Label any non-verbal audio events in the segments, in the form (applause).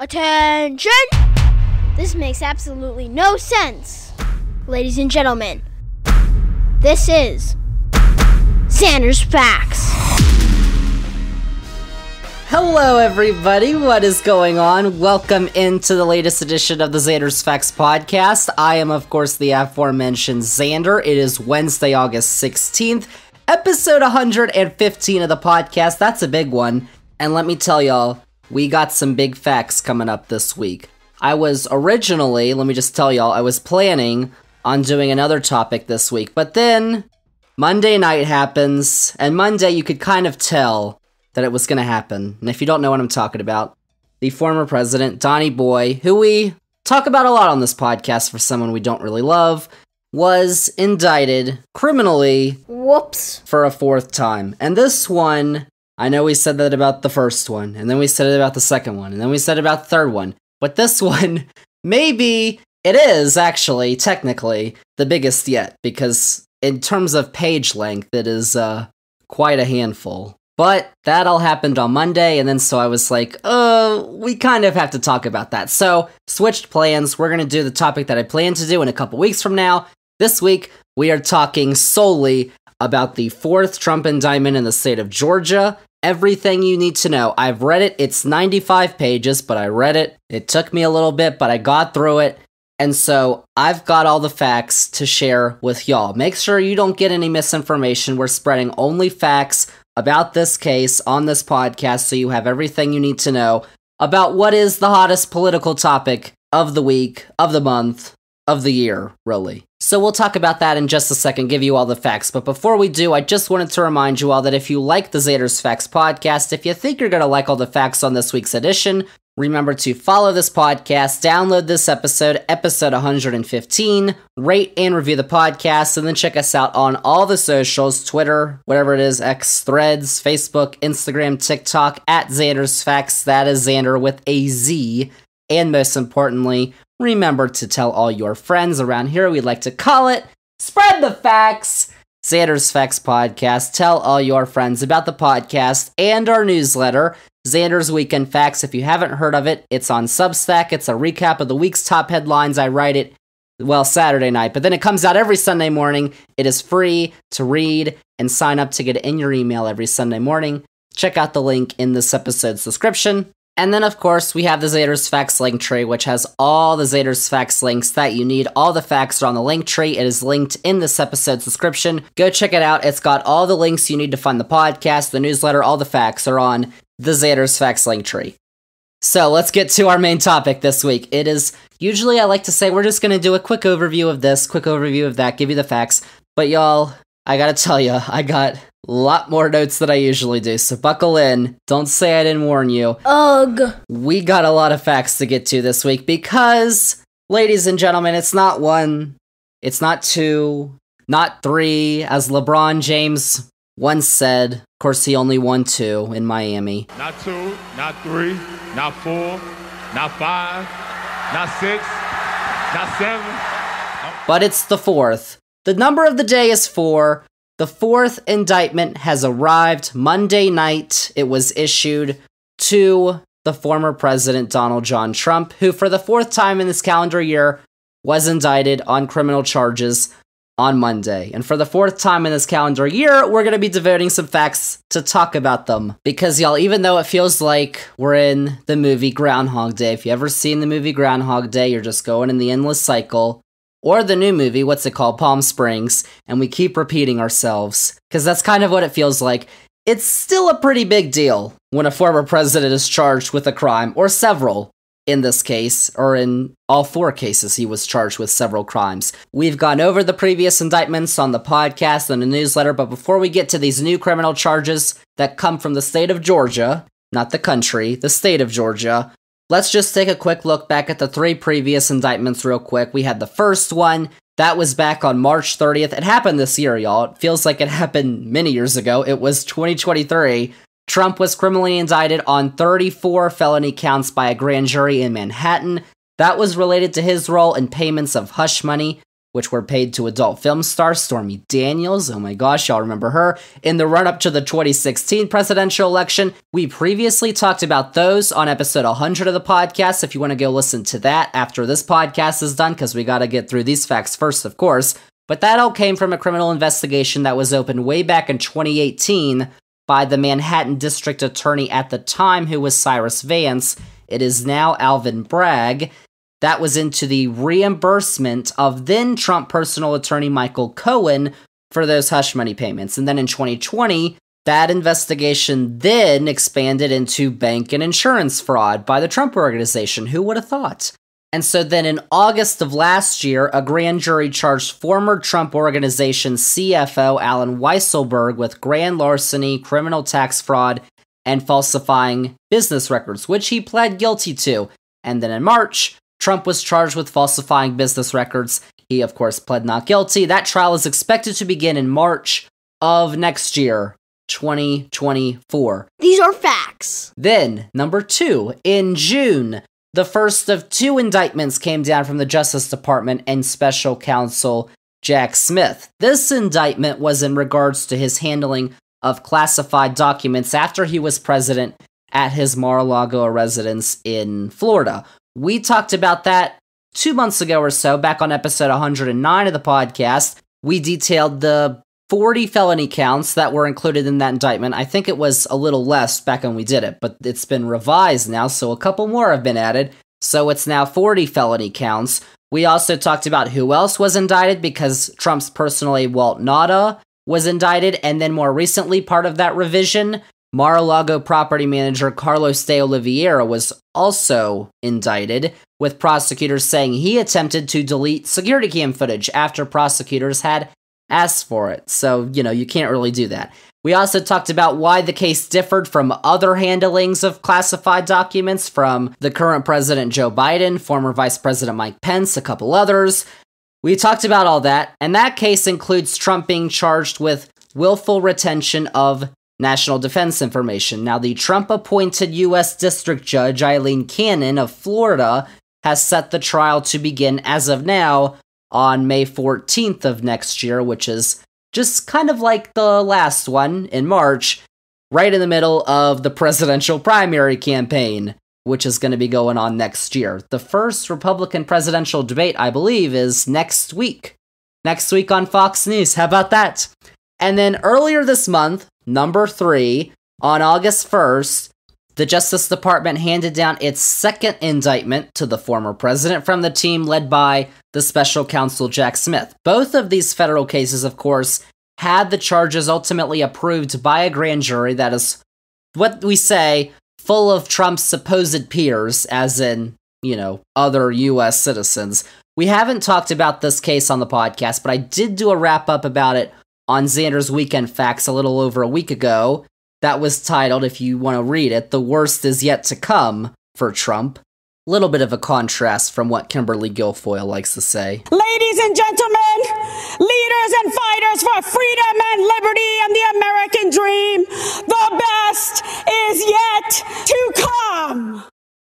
Attention! This makes absolutely no sense. Ladies and gentlemen, this is Zander's Facts. Hello, everybody. What is going on? Welcome into the latest edition of the Zander's Facts podcast. I am, of course, the aforementioned Zander. It is Wednesday, August 16th, episode 115 of the podcast. That's a big one. And let me tell y'all, we got some big facts coming up this week. I was originally, let me just tell y'all, I was planning on doing another topic this week, but then Monday night happens, and Monday you could kind of tell that it was going to happen. And if you don't know what I'm talking about, the former president, Donnie Boy, who we talk about a lot on this podcast for someone we don't really love, was indicted criminally Whoops. for a fourth time. And this one, I know we said that about the first one, and then we said it about the second one, and then we said about the third one. But this (laughs) one, maybe it is actually, technically, the biggest yet, because in terms of page length, it is uh, quite a handful. But that all happened on Monday, and then so I was like, uh, we kind of have to talk about that. So, switched plans. We're gonna do the topic that I plan to do in a couple weeks from now. This week, we are talking solely about the fourth Trump indictment in the state of Georgia. Everything you need to know. I've read it. It's 95 pages, but I read it. It took me a little bit, but I got through it. And so I've got all the facts to share with y'all. Make sure you don't get any misinformation. We're spreading only facts about this case on this podcast so you have everything you need to know about what is the hottest political topic of the week, of the month, of the year, really. So we'll talk about that in just a second, give you all the facts. But before we do, I just wanted to remind you all that if you like the Zander's Facts podcast, if you think you're going to like all the facts on this week's edition, remember to follow this podcast, download this episode, episode 115, rate and review the podcast, and then check us out on all the socials Twitter, whatever it is, X, Threads, Facebook, Instagram, TikTok, at Zander's Facts. That is Zander with a Z. And most importantly, remember to tell all your friends around here. We'd like to call it Spread the Facts. Zander's Facts Podcast. Tell all your friends about the podcast and our newsletter, Zander's Weekend Facts. If you haven't heard of it, it's on Substack. It's a recap of the week's top headlines. I write it, well, Saturday night, but then it comes out every Sunday morning. It is free to read and sign up to get it in your email every Sunday morning. Check out the link in this episode's description. And then, of course, we have the Zander's Facts link tree, which has all the Zander's Facts links that you need. All the facts are on the link tree. It is linked in this episode's description. Go check it out. It's got all the links you need to find the podcast, the newsletter, all the facts are on the Zander's Facts link tree. So let's get to our main topic this week. It is usually I like to say we're just going to do a quick overview of this, quick overview of that, give you the facts. But y'all, I gotta tell you, I got a lot more notes than I usually do, so buckle in. Don't say I didn't warn you. Ugh. We got a lot of facts to get to this week because, ladies and gentlemen, it's not one, it's not two, not three, as LeBron James once said. Of course, he only won two in Miami. Not two, not three, not four, not five, not six, not seven. but it's the fourth. The number of the day is four. The fourth indictment has arrived Monday night. It was issued to the former president Donald John Trump, who, for the fourth time in this calendar year, was indicted on criminal charges on Monday. And for the fourth time in this calendar year, we're going to be devoting some facts to talk about them. Because, y'all, even though it feels like we're in the movie Groundhog Day, if you ever seen the movie Groundhog Day, you're just going in the endless cycle. Or the new movie, what's it called? Palm Springs. And we keep repeating ourselves. Because that's kind of what it feels like. It's still a pretty big deal when a former president is charged with a crime, or several in this case, or in all four cases, he was charged with several crimes. We've gone over the previous indictments on the podcast and the newsletter, but before we get to these new criminal charges that come from the state of Georgia, not the country, the state of Georgia, let's just take a quick look back at the three previous indictments, real quick. We had the first one. That was back on March 30th. It happened this year, y'all. It feels like it happened many years ago. It was 2023. Trump was criminally indicted on 34 felony counts by a grand jury in Manhattan. That was related to his role in payments of hush money which were paid to adult film star Stormy Daniels. Oh my gosh, y'all remember her. In the run up to the 2016 presidential election, we previously talked about those on episode 100 of the podcast. If you want to go listen to that after this podcast is done, because we got to get through these facts first, of course. But that all came from a criminal investigation that was opened way back in 2018 by the Manhattan District Attorney at the time, who was Cyrus Vance. It is now Alvin Bragg. That was into the reimbursement of then Trump personal attorney Michael Cohen for those hush money payments. And then in 2020, that investigation then expanded into bank and insurance fraud by the Trump organization. Who would have thought? And so then in August of last year, a grand jury charged former Trump Organization CFO Allen Weisselberg with grand larceny, criminal tax fraud, and falsifying business records, which he pled guilty to. And then in March, Trump was charged with falsifying business records. He, of course, pled not guilty. That trial is expected to begin in March of next year, 2024. These are facts. Then, number two, in June, the first of two indictments came down from the Justice Department and special counsel Jack Smith. This indictment was in regards to his handling of classified documents after he was president at his Mar a Lago residence in Florida. We talked about that two months ago or so, back on episode 109 of the podcast. We detailed the 40 felony counts that were included in that indictment. I think it was a little less back when we did it, but it's been revised now, so a couple more have been added. So it's now 40 felony counts. We also talked about who else was indicted because Trump's personally Walt Nauta was indicted, and then more recently, part of that revision, Mar-a-Lago property manager Carlos de Oliveira was also indicted, with prosecutors saying he attempted to delete security cam footage after prosecutors had asked for it. So, you know, you can't really do that. We also talked about why the case differed from other handlings of classified documents from the current president Joe Biden, former Vice President Mike Pence, a couple others. We talked about all that, and that case includes Trump being charged with willful retention of national defense information. Now, the Trump appointed U.S. District Judge Aileen Cannon of Florida has set the trial to begin as of now on May 14th of next year, which is just kind of like the last one in March, right in the middle of the presidential primary campaign, which is going to be going on next year. The first Republican presidential debate, I believe, is next week. Next week on Fox News. How about that? And then earlier this month, number three, on August 1st, the Justice Department handed down its second indictment to the former president from the team led by the special counsel Jack Smith. Both of these federal cases, of course, had the charges ultimately approved by a grand jury that is what we say full of Trump's supposed peers, as in, you know, other US citizens. We haven't talked about this case on the podcast, but I did do a wrap up about it on Zander's Weekend Facts a little over a week ago that was titled, if you want to read it, The Worst Is Yet to Come for Trump. A little bit of a contrast from what Kimberly Guilfoyle likes to say. Ladies and gentlemen, leaders and fighters for freedom and liberty and the American dream, the best is yet to come.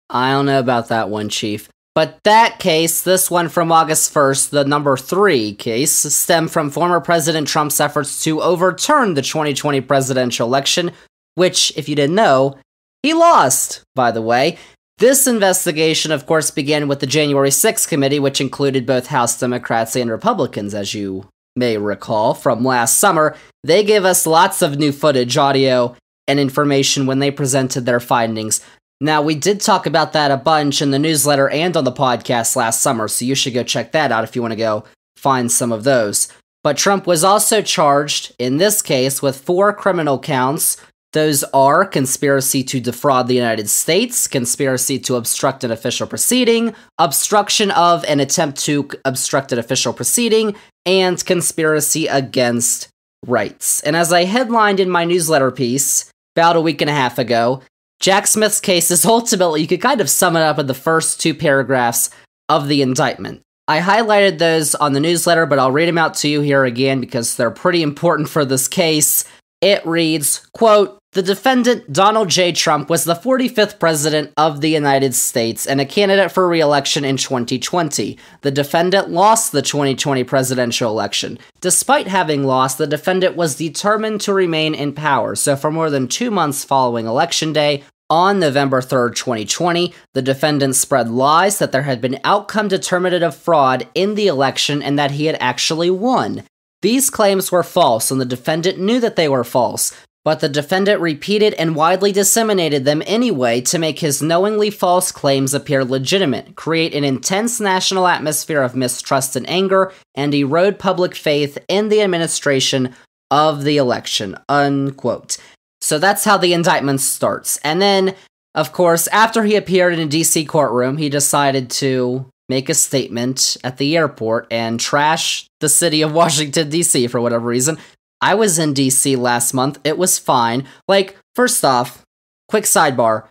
I don't know about that one, Chief. But that case, this one from August 1st, the number three case, stemmed from former President Trump's efforts to overturn the 2020 presidential election, which, if you didn't know, he lost, by the way. This investigation, of course, began with the January 6th committee, which included both House Democrats and Republicans, as you may recall from last summer. They gave us lots of new footage, audio, and information when they presented their findings. Now, we did talk about that a bunch in the newsletter and on the podcast last summer, so you should go check that out if you want to go find some of those. But Trump was also charged, in this case, with four criminal counts. Those are conspiracy to defraud the United States, conspiracy to obstruct an official proceeding, obstruction of an attempt to obstruct an official proceeding, and conspiracy against rights. And as I headlined in my newsletter piece about a week and a half ago, Jack Smith's case is (laughs) ultimately, you could kind of sum it up in the first two paragraphs of the indictment. I highlighted those on the newsletter, but I'll read them out to you here again because they're pretty important for this case. It reads, quote, The defendant, Donald J. Trump, was the 45th President of the United States and a candidate for re election in 2020. The defendant lost the 2020 presidential election. Despite having lost, the defendant was determined to remain in power, so for more than two months following Election Day, on November 3rd, 2020, the defendant spread lies that there had been outcome determinative fraud in the election and that he had actually won. These claims were false, and the defendant knew that they were false, but the defendant repeated and widely disseminated them anyway to make his knowingly false claims appear legitimate, create an intense national atmosphere of mistrust and anger, and erode public faith in the administration of the election. Unquote. So that's how the indictment starts. And then, of course, after he appeared in a DC courtroom, he decided to make a statement at the airport and trash the city of Washington, D.C. for whatever reason, I was in DC last month. It was fine. Like, first off, quick sidebar.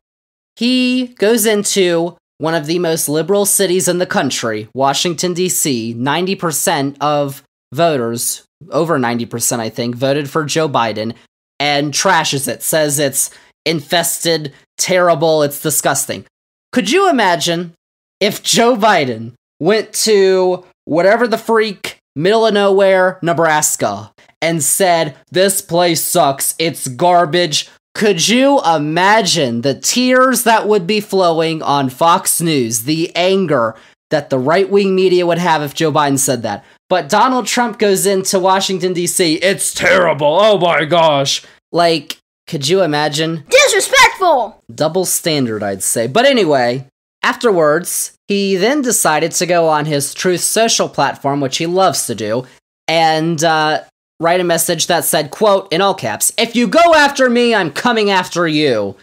He goes into one of the most liberal cities in the country, Washington, D.C. 90% of voters, over 90%, I think, voted for Joe Biden and trashes it, says it's infested, terrible, it's disgusting. Could you imagine if Joe Biden went to whatever the freak, middle of nowhere, Nebraska, and said, This place sucks, it's garbage. Could you imagine the tears that would be flowing on Fox News, the anger that the right wing media would have if Joe Biden said that? But Donald Trump goes into Washington, D.C., it's terrible, oh my gosh. Like, could you imagine? Disrespectful! Double standard, I'd say. But anyway, afterwards, he then decided to go on his Truth Social platform, which he loves to do, and uh, write a message that said, quote, in all caps, if you go after me, I'm coming after you.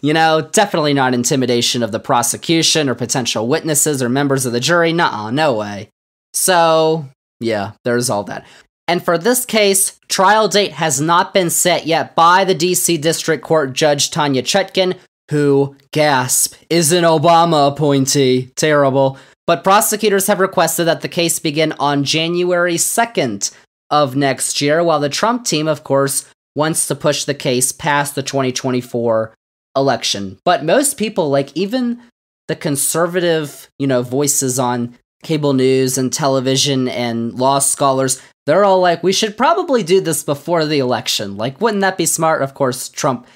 You know, definitely not intimidation of the prosecution or potential witnesses or members of the jury. Nuh no way. So, yeah, there's all that. And for this case, trial date has not been set yet by the DC District Court Judge Tanya Chutkan, who, gasp, is an Obama appointee. Terrible. But prosecutors have requested that the case begin on January 2nd, of next year, while the Trump team, of course, wants to push the case past the 2024 election. But most people, like even the conservative, you know, voices on cable news and television and law scholars, they're all like, we should probably do this before the election. Like, wouldn't that be smart? Of course, Trump,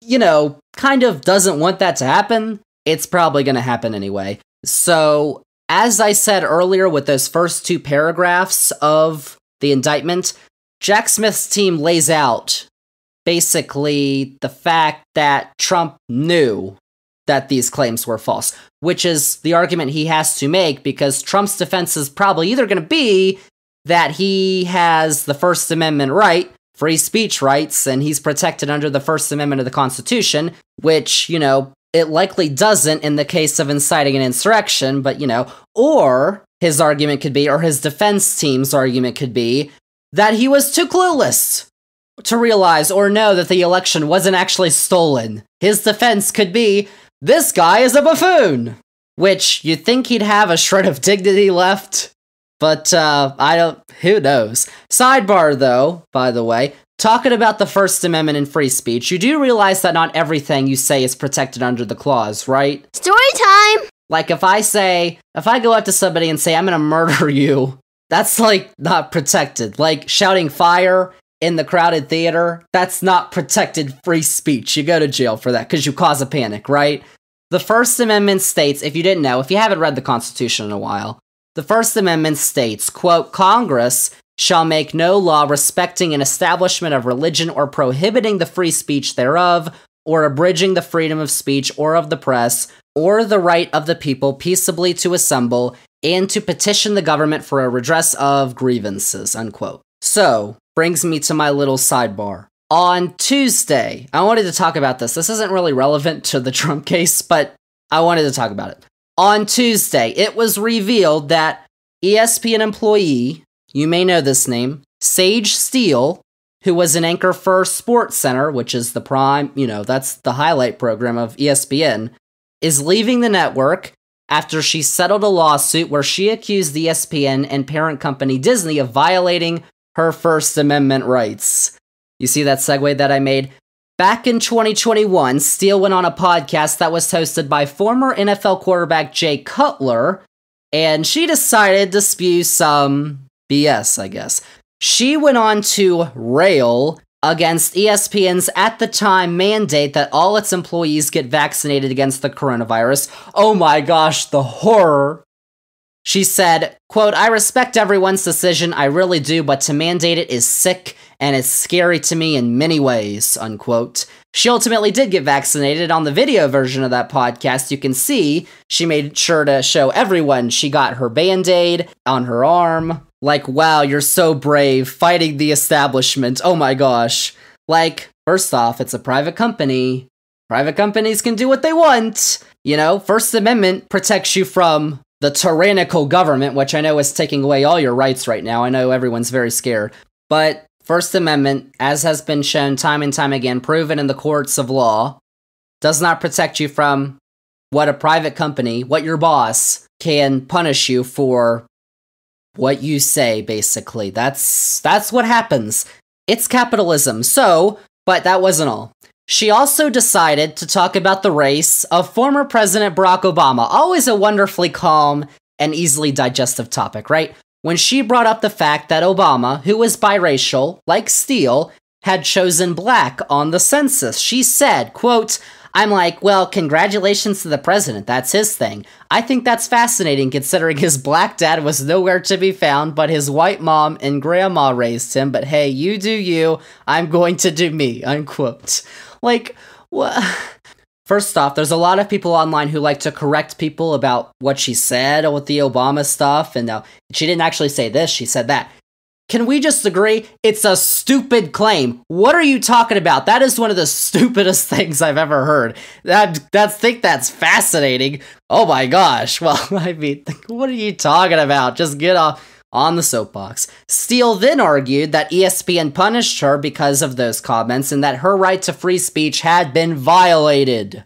you know, kind of doesn't want that to happen. It's probably going to happen anyway. So, as I said earlier with those first two paragraphs of the indictment, Jack Smith's team lays out basically the fact that Trump knew that these claims were false, which is the argument he has to make because Trump's defense is probably either going to be that he has the First Amendment right, free speech rights, and he's protected under the First Amendment of the Constitution, which, you know, it likely doesn't in the case of inciting an insurrection, but, you know, or his argument could be, or his defense team's argument could be, that he was too clueless to realize or know that the election wasn't actually stolen. His defense could be, this guy is a buffoon! Which you'd think he'd have a shred of dignity left, but uh, I don't, who knows. Sidebar though, by the way, talking about the First Amendment and free speech, you do realize that not everything you say is protected under the clause, right? Story time! Like if I say, if I go up to somebody and say, I'm gonna murder you, that's like not protected. Like shouting fire in the crowded theater, that's not protected free speech. You go to jail for that because you cause a panic, right? The First Amendment states, if you didn't know, if you haven't read the Constitution in a while, the First Amendment states, quote, Congress shall make no law respecting an establishment of religion or prohibiting the free speech thereof, or abridging the freedom of speech or of the press, or the right of the people peaceably to assemble and to petition the government for a redress of grievances, unquote. So, brings me to my little sidebar. On Tuesday, I wanted to talk about this. This isn't really relevant to the (laughs) Trump case, but I wanted to talk about it. On Tuesday, it was revealed that ESPN employee, you may know this name, Sage Steele, who was an anchor for Sports Center, which is the prime, you know, that's the highlight program of ESPN, is leaving the network after she settled a lawsuit where she accused ESPN and parent company Disney of violating her First Amendment rights. You see that segue that I made? Back in 2021, Steele went on a podcast that was hosted by former NFL quarterback Jay Cutler, and she decided to spew some BS, I guess. She went on to rail against ESPN's at the time mandate that all its employees get vaccinated against the coronavirus. Oh my gosh, the horror. She said, quote, I respect everyone's decision, I really do, but to mandate it is sick and it's scary to me in many ways, unquote. She ultimately did get vaccinated. On the video version of that podcast, you can see she made sure to show everyone she got her band aid on her arm. Like, wow, you're so brave fighting the establishment. Oh my gosh. Like, first off, it's a private company. Private companies can do what they want. You know, First Amendment protects you from the tyrannical government, which I know is taking away all your rights right now. I know everyone's very scared. But First Amendment, as has been shown time and time again, proven in the courts of law, does not protect you from what a private company, what your boss can punish you for what you say basically. That's that's what happens. It's capitalism. So, but that wasn't all. She also decided to talk about the race of former President Barack Obama. Always a wonderfully calm and easily digestive topic, right? When she brought up the fact that Obama, who was biracial, like Steele, had chosen black on the census, she said, quote, I'm like, well, congratulations to the president. That's his thing. I think that's fascinating considering his black dad was nowhere to be found, but his white mom and grandma raised him. But hey, you do you. I'm going to do me. Unquote. Like, what? (laughs) First off, there's a lot of people online who like to correct people about what she said with the Obama stuff, and now she didn't actually say this, she said that. Can we just agree it's a stupid claim? What are you talking about? That is one of the (laughs) stupidest things I've ever heard. That that think that's fascinating. Oh my gosh. (laughs) Well, I mean, what are you talking about? Just get off on the soapbox. Steele then argued that ESPN punished her because of those comments and that her right to free speech had been violated.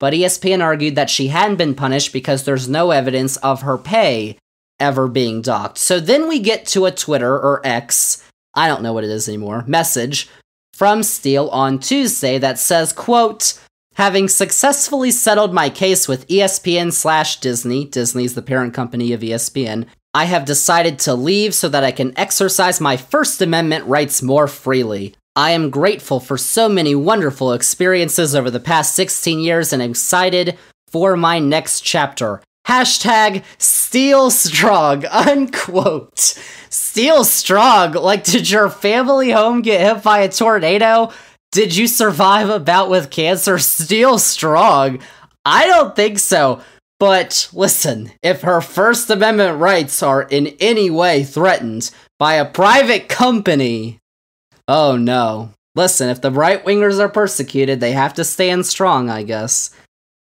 But ESPN argued that she hadn't been punished because there's no evidence of her pay ever being docked. So then we get to a Twitter or X, I don't know what it is anymore, message from Steele on Tuesday that says, quote, Having successfully settled my case with ESPN slash Disney, Disney's the parent company of ESPN, I have decided to leave so that I can exercise my First Amendment rights more freely. I am grateful for so many wonderful experiences over the past 16 years and excited for my next chapter. Hashtag Steele Strong, (laughs) unquote. Steele Strong, like, did your family home get hit by a tornado? Did you survive a bout with cancer? (laughs) Steele Strong? I don't think so. But listen, if her First Amendment rights are in any way threatened by a private company, oh no. Listen, if the right wingers are persecuted, they have to stand strong, I guess.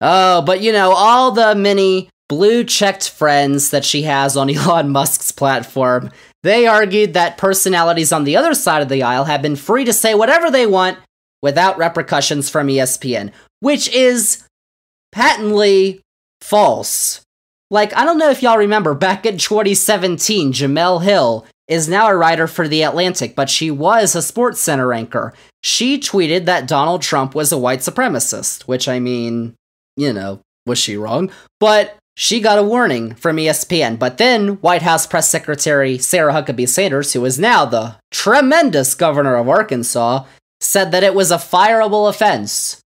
Oh, but you know, all the many blue checked friends that she has on (laughs) Elon Musk's platform, they argued that personalities on the other side of the aisle have been free to say whatever they want without repercussions from ESPN, which is patently false. Like, I don't know if y'all remember, back in 2017, Jemele Hill is now a writer for The Atlantic, but she was a Sports Center anchor. She tweeted that Donald Trump was a white supremacist, which I mean, you know, was she wrong? But she got a warning from ESPN, but then White House Press Secretary Sarah Huckabee Sanders, who is now the tremendous governor of Arkansas, said that it was a fireable offense.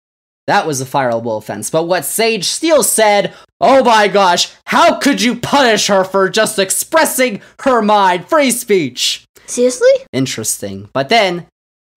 That was a fireable offense. But what Sage Steele said, oh my gosh, how could you punish her for just expressing her mind? Free speech. Seriously? Interesting. But then,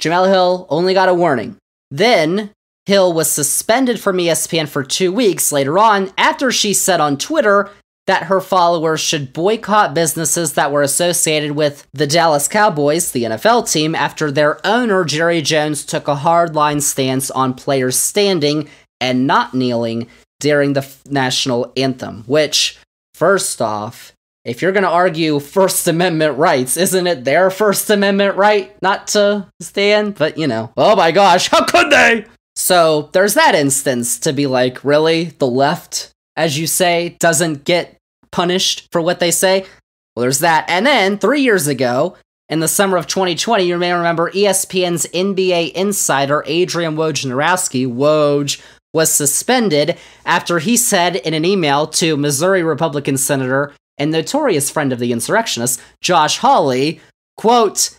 Jemele Hill only got a warning. Then, Hill was suspended from ESPN for two weeks later on after she said on Twitter that her followers should boycott businesses that were associated with the Dallas Cowboys, the NFL team, after their owner, Jerry Jones, took a hardline stance on players standing and not kneeling during the national anthem. Which, first off, if you're going to argue First Amendment rights, isn't it their First Amendment right not to stand? But, you know, oh my gosh, how could they? So there's that instance to be like, really? The left, as you say, doesn't get punished for what they say? Well, there's that. And then three years ago, in the summer of 2020, you may remember ESPN's NBA insider Adrian Wojnarowski, Woj, was suspended after he said in an email to Missouri Republican Senator and notorious friend of the insurrectionists, Josh Hawley, quote,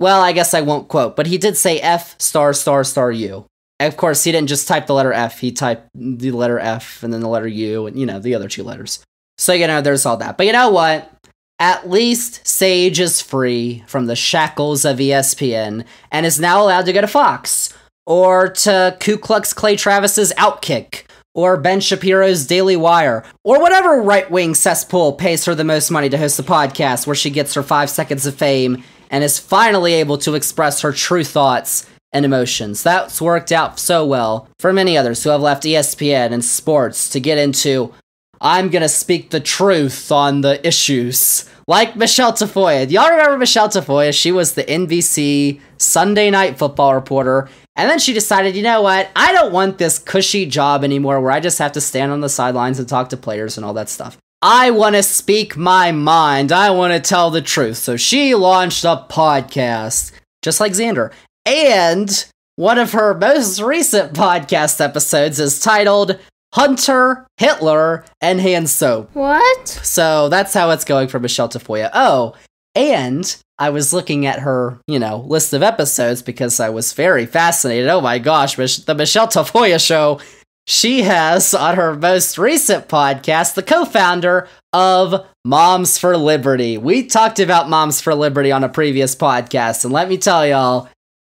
well, I guess I won't quote, but he did say F star star star U. Of course, he didn't just type the letter F, he typed the letter F and then the letter U and, you know, the other two letters. So, you know, there's all that. But you know what? At least Sage is free from the shackles of ESPN and is now allowed to go to Fox or to Ku Klux Clay Travis's Outkick or Ben Shapiro's Daily Wire or whatever right wing cesspool pays her the most money to host a podcast where she gets her five seconds of fame and is finally able to express her true thoughts and emotions. That's worked out so well for many others who have left ESPN and sports to get into I'm gonna speak the truth on the issues. Like Michelle Tafoya. Y'all remember Michelle Tafoya? She was the NBC Sunday night football reporter. And then she decided, you know what? I don't want this cushy job anymore where I just have to stand on the sidelines and talk to players and all that stuff. I want to speak my mind. I want to tell the truth. So she launched a podcast, just like Zander. And one of her most recent podcast episodes is titled Hunter, Hitler, and Hand Soap. What? So that's how it's going for Michelle Tafoya. Oh, and I was looking at her, you know, list of episodes because I was very fascinated. Oh my gosh, the Michelle Tafoya show. She has on her most recent podcast the co founder of Moms for Liberty. We talked about Moms for Liberty on a previous podcast, and let me tell y'all,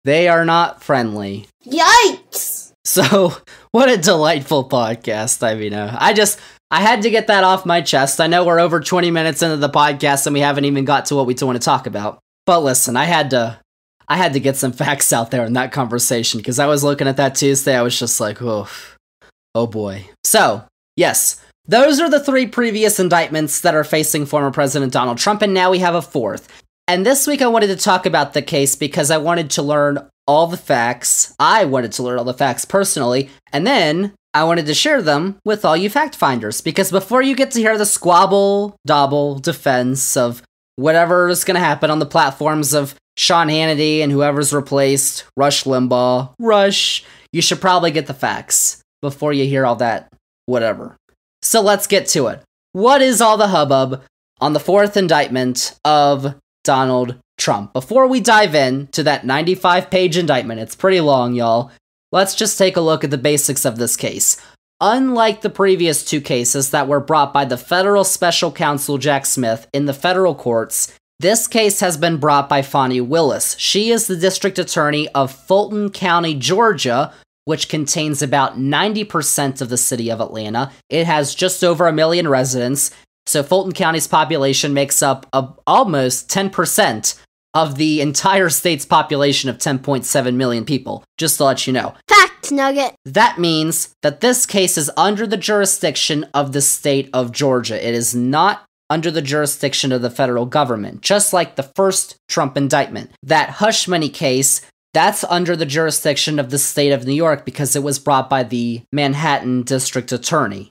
they are not friendly. Yikes! So, what a delightful podcast. I mean, uh, I just, I had to get that off my chest. I know we're over 20 minutes into the podcast and we haven't even got to what we want to talk about. But listen, I had to, I had to get some (laughs) facts out there in that conversation because I was looking at that Tuesday. I was just like, oh, oh boy. So, yes, those are the three previous indictments that are facing former President Donald Trump, and now we have a fourth. And this week I wanted to talk about the case because I wanted to learn all the facts. I wanted to learn all the facts personally, and then I wanted to share them with all you fact finders because before you get to hear the squabble, dobble defense of whatever is going to happen on the platforms of Sean Hannity and whoever's replaced, Rush Limbaugh, Rush, you should probably get the facts before you hear all that whatever. So let's get to it. What is all the hubbub on the fourth indictment of Donald Trump? Before we dive in to that 95 page indictment, it's pretty long, y'all. Let's just take a look at the basics of this case. Unlike the previous two cases that were brought by the federal special counsel Jack Smith in the federal courts, this case has been brought by Fani Willis. She is the district attorney of Fulton County, Georgia, which contains about 90% of the city of Atlanta. It has just over a million residents, so Fulton County's population makes up almost 10% of the entire state's population of 10.7 million people, just to let you know. Fact nugget. That means that this case is under the jurisdiction of the state of Georgia. It is not under the jurisdiction of the federal government, just like the first Trump indictment. That hush money case, that's under the jurisdiction of the state of New York because it was brought by the Manhattan district attorney.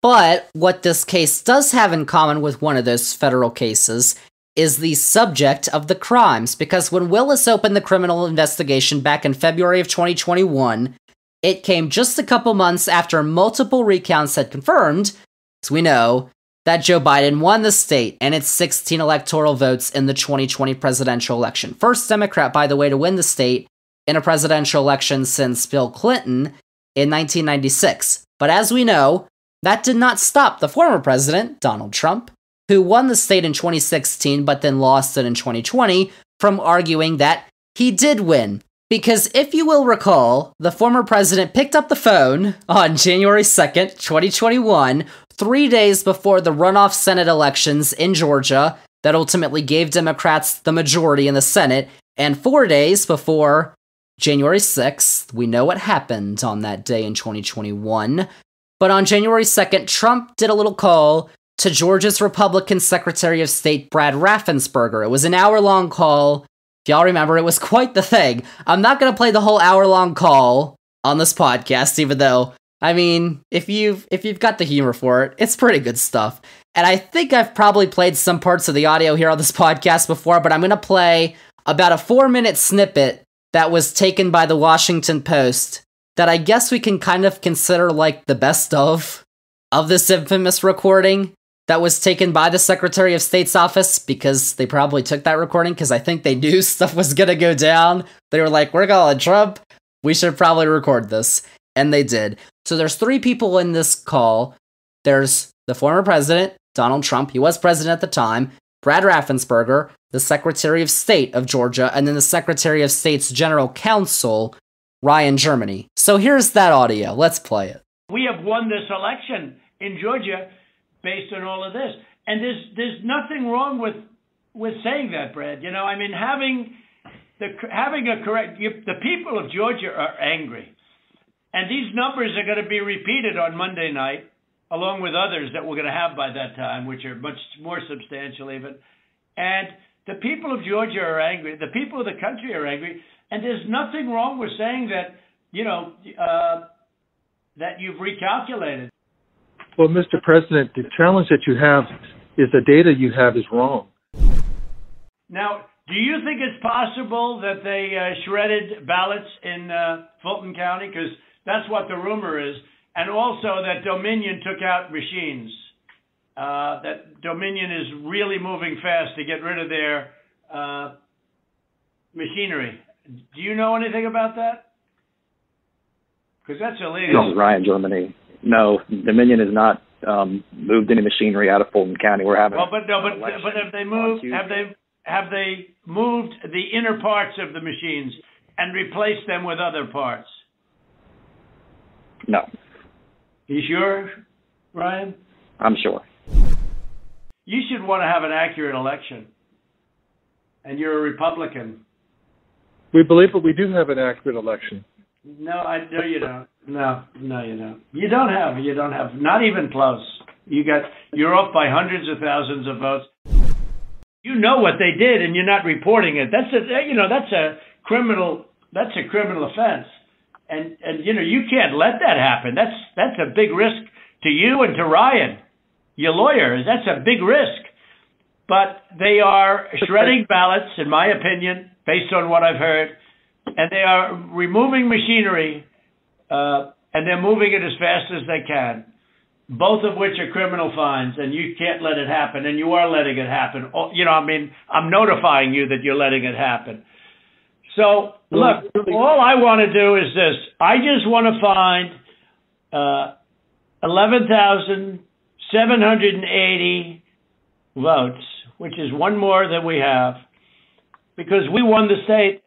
But what this case does have in common with one of those federal cases is the subject of the crimes, because when Willis opened the criminal investigation back in February of 2021, it came just a couple months after multiple recounts had confirmed, as we know, that Joe Biden won the state and its 16 electoral votes in the 2020 presidential election. First Democrat, by the way, to win the state in a presidential election since Bill Clinton in 1996. But as we know, that did not stop the former president, Donald Trump, who won the state in 2016 but then lost it in 2020, from arguing that he did win. Because if you will recall, the former president picked up the phone on January 2nd, 2021, three days before the runoff Senate elections in Georgia that ultimately gave Democrats the majority in the Senate, and four days before January 6th. We know what happened on that day in 2021. But on January 2nd, Trump did a little call to Georgia's Republican Secretary of State Brad Raffensperger. It was an hour long call. If y'all remember, it was (laughs) quite the thing. I'm not going to play the whole hour long call on this podcast, even though I mean, if you've if you've got the humor for it, it's pretty good stuff. And I think I've probably played some parts of the audio here on this (laughs) podcast before, but I'm gonna play about a four minute snippet that was taken by the Washington Post that I guess we can kind of consider like the best of of this infamous recording that was taken by the Secretary of State's office because they probably took that recording because I think they knew (laughs) stuff was gonna go down. They were like, we're gonna Trump. We should probably record this. And they did. So there's three people in this call. There's the former president, Donald Trump. He was president at the time. Brad Raffensperger, the Secretary of State of Georgia, and then the Secretary of State's General Counsel, Ryan Germany. So here's that audio. Let's play it. We have won this election in Georgia based on all of this. And there's there's nothing wrong with with saying that, Brad. You know, I mean, having the having a correct you, the people of Georgia are angry, and these numbers are going to be repeated on Monday night, along with others that we're going to have by that time, which are much more substantial even. And the people of Georgia are angry. The people of the country are angry, and there's nothing wrong with saying that. You know. Uh, that you've recalculated. Well, Mr. President, the challenge that you have is the data you have is wrong. Now, do you think it's possible that they uh, shredded ballots in uh, Fulton County? Because that's what the rumor is. And also that Dominion took out machines. Uh, that Dominion is really moving fast to get rid of their uh, machinery. Do you know anything about that? Because that's illegal. This is Ryan Germany. No, Dominion has not um, moved any machinery out of Fulton County. We're having well, but no, but but have they moved? Have they have they moved the inner parts of the machines and replaced them with other parts? No. You sure, Ryan? I'm sure. You should want to have an accurate election, and you're a Republican. We believe that we do have an accurate election. No, I no you don't. No, no you don't. You don't have. You don't have. Not even close. You got. You're off by hundreds of thousands of votes. You know what they did, and you're not reporting it. That's a. You know that's a criminal. That's a criminal offense. And and you know you can't let that happen. That's that's a big risk to you and to Ryan, your lawyer. That's a big risk. But they are shredding ballots, in my opinion, based on what I've heard and they are removing machinery, uh, and they're moving it as fast as they can. Both of which are criminal fines, and you can't let it happen, and you are letting it happen. Oh, you know, I mean, I'm notifying you that you're letting it happen. So, look, all I want to do is this. I just want to find uh, 11,780 votes, which is one more than we have, because we won the state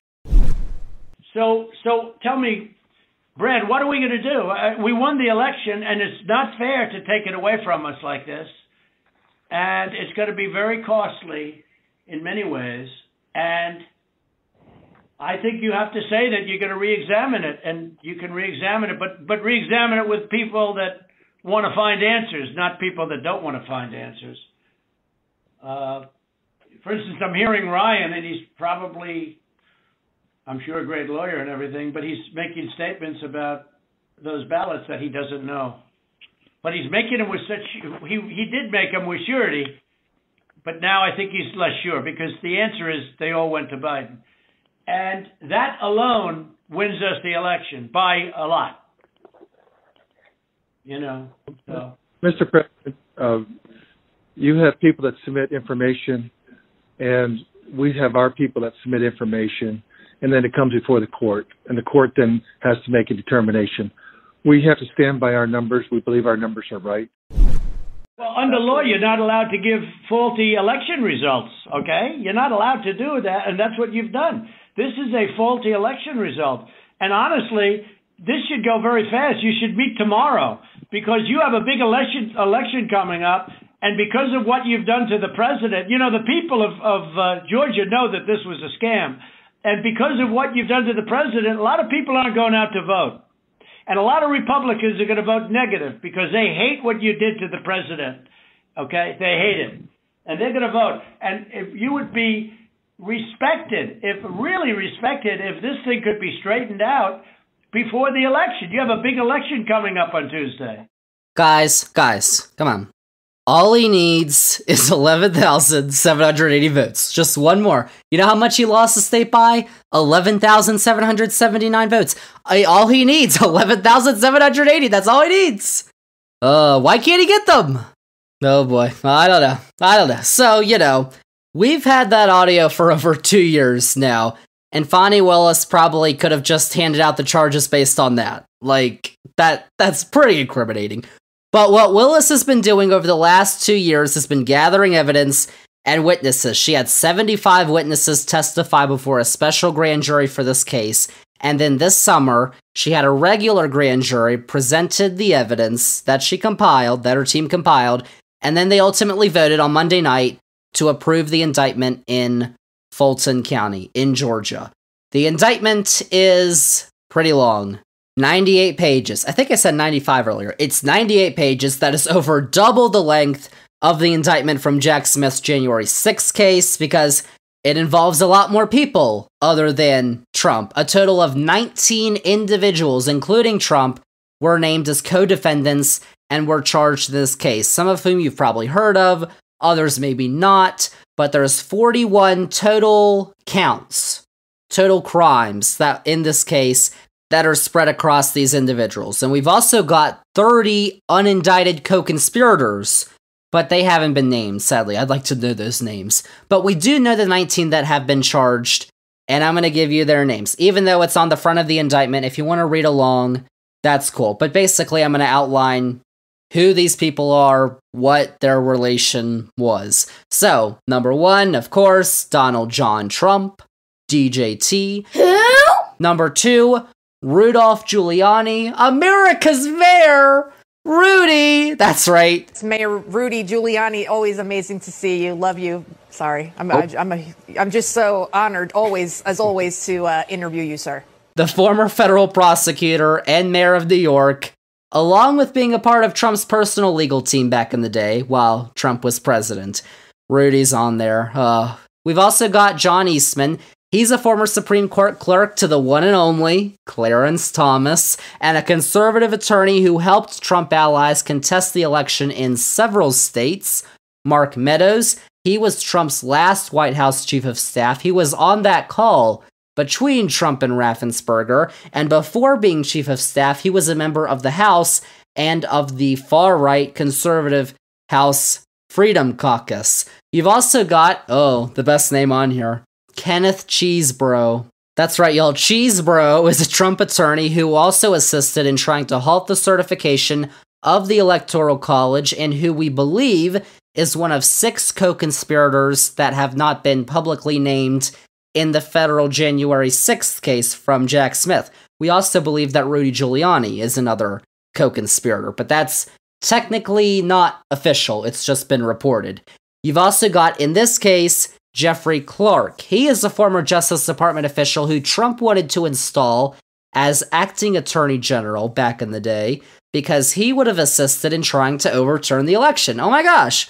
so, so tell me, Brad, what are we going to do? Uh, we won the election, and it's not fair to take it away from us like this. And it's going to be very costly in many ways. And I think you have to say that you're going to re-examine it, and you can re-examine it, but but re-examine it with people that want to find answers, not people that don't want to find answers. Uh, for instance, I'm hearing Ryan, and he's probably I'm sure a great lawyer and everything, but he's making statements about those ballots that he doesn't know. But he's making them with such he he did make them with surety, but now I think he's less sure because the answer is they all went to Biden, and that alone wins us the election by a lot. You know. So. Mr. President, uh, you have people that submit information, and we have our people that submit information and then it comes before the court, and the court then has to make a determination. We have to stand by our numbers. We believe our numbers are right. Well, under law, you're not allowed to give faulty election results, okay? You're not allowed to do that, and that's what you've done. This is a faulty election result. And honestly, this should go very fast. You should meet tomorrow because you have a big election election coming up, and because of what you've done to the president, you know the people of, of uh, Georgia know that this was a scam. And because of what you've done to the president, a lot of people aren't going out to vote. And a lot of Republicans are going to vote negative because they hate what you did to the president. Okay? They hate it. And they're going to vote. And if you would be respected, if really respected, if this thing could be straightened out, before the election. You have a big election coming up on Tuesday. Guys, guys, come on. All he needs (laughs) is 11,780 votes. Just one more. You know how much he lost the state by? 11,779 votes. I, all he needs, (laughs) 11,780. That's all he needs. Uh, why can't he get them? Oh boy. I don't know. I don't know. So, you know, we've had that audio for (laughs) over two years now, and Fani Willis probably could have just handed out the charges based on that. Like, that that's pretty incriminating. But what Willis has been doing over the last two years has been gathering evidence and witnesses. She had 75 witnesses testify before a special grand jury for this case. And then this summer, she had a regular grand jury presented the evidence that she compiled, that her team compiled, and then they ultimately voted on Monday night to approve the indictment in Fulton County in Georgia. The indictment is pretty long. 98 pages. I think I said 95 earlier. It's 98 pages. That is (laughs) over double the length of the indictment from Jack Smith's January 6th case because it involves a lot more people other than Trump. A total of 19 individuals, including Trump, were named as co defendants and were charged in this case. Some of whom you've probably heard of, others maybe not, but there's 41 total counts, total crimes that in this case that are spread across these individuals. And we've also got 30 unindicted co conspirators, but they haven't been named, sadly. I'd like to know those names. But we do know the 19 that have been charged, and I'm going to give you their names. Even though it's on the front of the indictment, if you want to read along, that's cool. But basically, I'm going to outline who these people are, what their relation was. So, number one, of course, Donald John Trump, DJT. Who? Number two, Rudolph Giuliani, America's mayor, Rudy. That's right. It's Mayor Rudy Giuliani. Always amazing to see you. Love you. Sorry, I'm I, I'm a, I'm just so honored always as always to uh, interview you, sir. The former federal prosecutor and mayor of New York, along with being a part of Trump's personal legal team back in the day while Trump was president. Rudy's on there. Uh, we've also got John Eastman. He's a former Supreme Court clerk to the one and only Clarence Thomas, and a conservative attorney who helped Trump allies contest the election in several states. Mark Meadows, he was Trump's last White House chief of staff. He was on that call between Trump and Raffensperger, and before being chief of staff, he was a member of the House and of the far right conservative House Freedom Caucus. You've also got, oh, the best name on here, Kenneth Chesebro. That's right, y'all. Chesebro is a Trump attorney who also assisted in trying to halt the certification of the Electoral College and who we believe is one of six co conspirators that have not been publicly named in the federal January 6th case from Jack Smith. We also believe that Rudy Giuliani is another co conspirator, but that's technically not official. It's just been reported. You've also got, in this case, Jeffrey Clark. He is a former Justice Department official who Trump wanted to install as acting attorney general back in the day because he would have assisted in trying to overturn the election. Oh my gosh.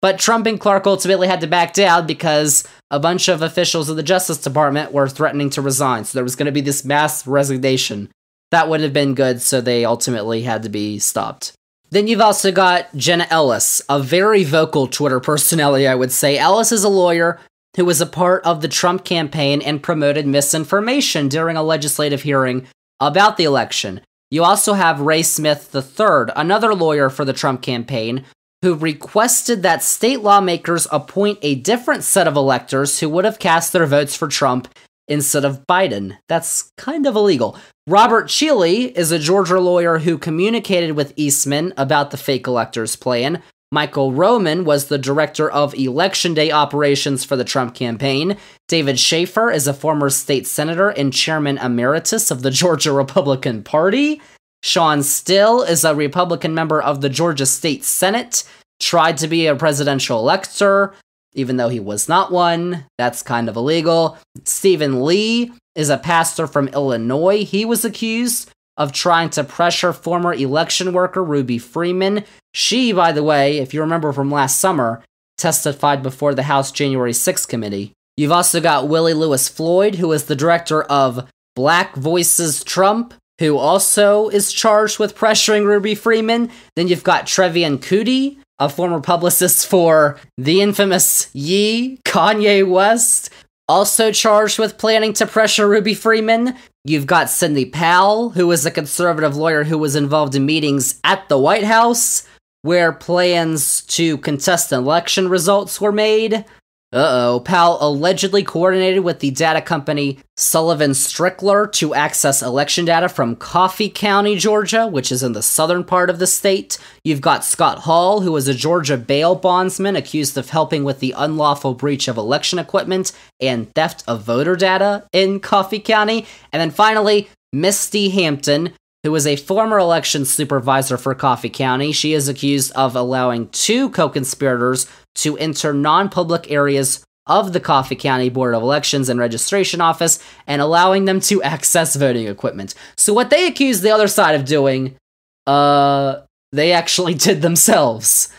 But Trump and Clark ultimately had to back down because a bunch of officials of the Justice Department were threatening to resign. So there was going to be this mass resignation. That would have been good, so they ultimately had to be stopped. Then you've also got Jenna Ellis, a very vocal Twitter personality, I would say. Ellis is a lawyer who was a part of the Trump campaign and promoted misinformation during a legislative hearing about the election. You also have Ray Smith III, another lawyer for the Trump campaign, who requested that state lawmakers appoint a different set of electors who would have cast their votes for Trump instead of Biden. That's kind of illegal. Robert Cheeley is a Georgia lawyer who communicated with Eastman about the fake electors plan. Michael Roman was the director of election day operations for the Trump campaign. David Shafer is a former state senator and chairman emeritus of the Georgia Republican Party. Shawn Still is a Republican member of the Georgia State Senate, tried to be a presidential elector, even though he was not one. That's kind of illegal. Stephen Lee is a pastor from Illinois. He was accused of trying to pressure former election worker Ruby Freeman. She, by the way, if you remember from last summer, testified before the House January 6th committee. You've also got Willie Lewis Floyd, who is the director of Black Voices Trump, who also is charged with pressuring Ruby Freeman. Then you've got Trevian Kutti, a former publicist for the infamous Ye, Kanye West, also charged with planning to pressure Ruby Freeman. You've got Sidney Powell, who is a conservative lawyer who was involved in meetings at the White House where plans to contest election results were made. Uh oh. Powell allegedly coordinated with the data company Sullivan Strickler to access election data from Coffee County, Georgia, which is in the southern part of the state. You've got Scott Hall, who is a Georgia bail bondsman accused of helping with the unlawful breach of election equipment and theft of voter data in Coffee County. And then finally, Misty Hampton, who is a former election supervisor for Coffee County. She is accused of allowing two co conspirators to enter non public areas of the Coffee County Board of Elections and Registration Office and allowing them to (laughs) access voting equipment. So, what they accuse the other side of doing, uh, they actually (laughs) did themselves.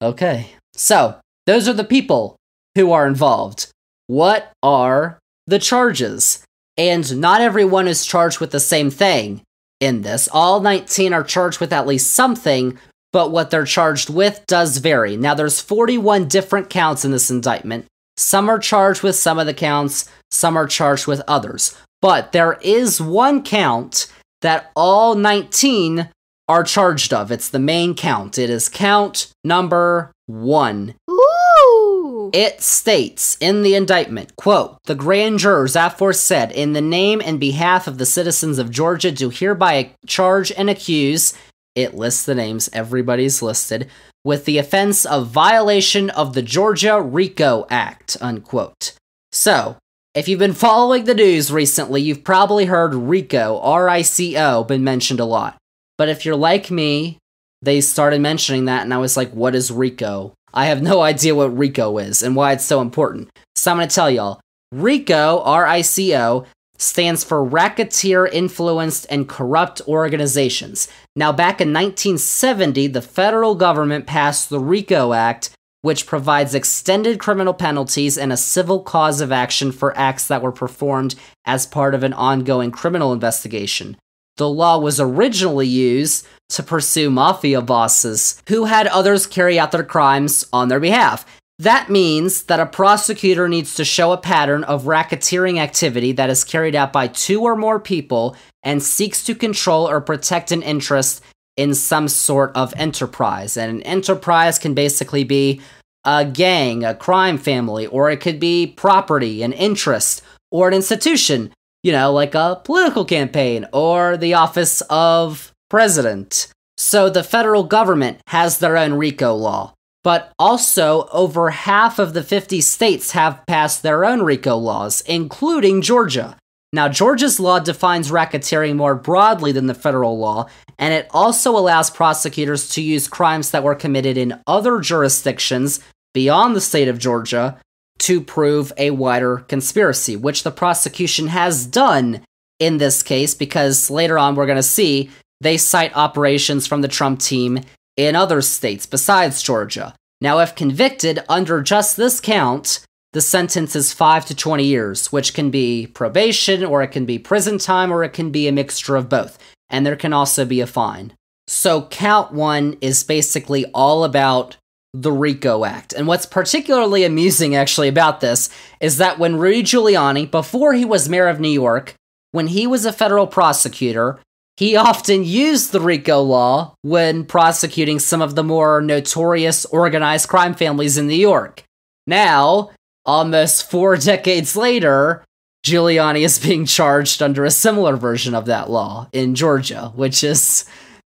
Okay. So, those are the people who are involved. What are the charges? And not everyone is charged with the same thing in this. All 19 are charged with at least something, but what they're charged with does vary. Now there's 41 different counts in this indictment. Some are charged with some of the counts, some are charged with others. But there is one count that all 19 are charged of. It's the main count. It is count number 1. Ooh. It states in the indictment, quote, the grand jurors aforesaid, in the name and behalf of the citizens of Georgia, do hereby charge and accuse, it lists the names, everybody's listed, with the offense of violation of the Georgia RICO Act, unquote. So, if you've been following the news recently, you've probably heard RICO, R I C O, been mentioned a lot. But if you're like me, they started mentioning that, and I was like, what is RICO? I have no (laughs) idea what RICO is and why it's so important. So I'm going to tell y'all. RICO, R I C O, stands for Racketeer Influenced and Corrupt Organizations. Now, back in 1970, the federal government passed the RICO Act, which provides extended criminal penalties and a civil cause of action for acts that were performed as part of an ongoing criminal investigation. The law was originally used to pursue mafia bosses who had others carry out their crimes on their behalf. That means that a prosecutor needs to show a pattern of racketeering activity that is carried out by two or more people and seeks to control or protect an interest in some sort of enterprise. And an enterprise can basically be a gang, a crime family, or it could be property, an interest, or an institution, you know, like a political campaign or the office of president. So the federal government has their own RICO law but also over half of the 50 states have passed their own RICO laws, including Georgia. Now, Georgia's law defines racketeering more broadly than the federal law, and it also allows prosecutors to use crimes that were committed in other jurisdictions beyond the state of Georgia to prove a wider conspiracy, which the prosecution has done in this case because later on we're going to see they cite operations from the Trump team in other states besides Georgia. Now, if convicted under just this count, the sentence is 5 to 20 years, which can be probation, or it can be prison time, or it can be a mixture of both. And there can also be a fine. So, count one is basically all about the RICO Act. And what's particularly amusing, actually, about this is that when Rudy Giuliani, before he was mayor of New York, when he was a federal prosecutor, he often used the RICO law when prosecuting some of the more notorious organized crime families in New York. Now, almost four (laughs) decades later, Giuliani is being charged under a similar version of that law in Georgia, which is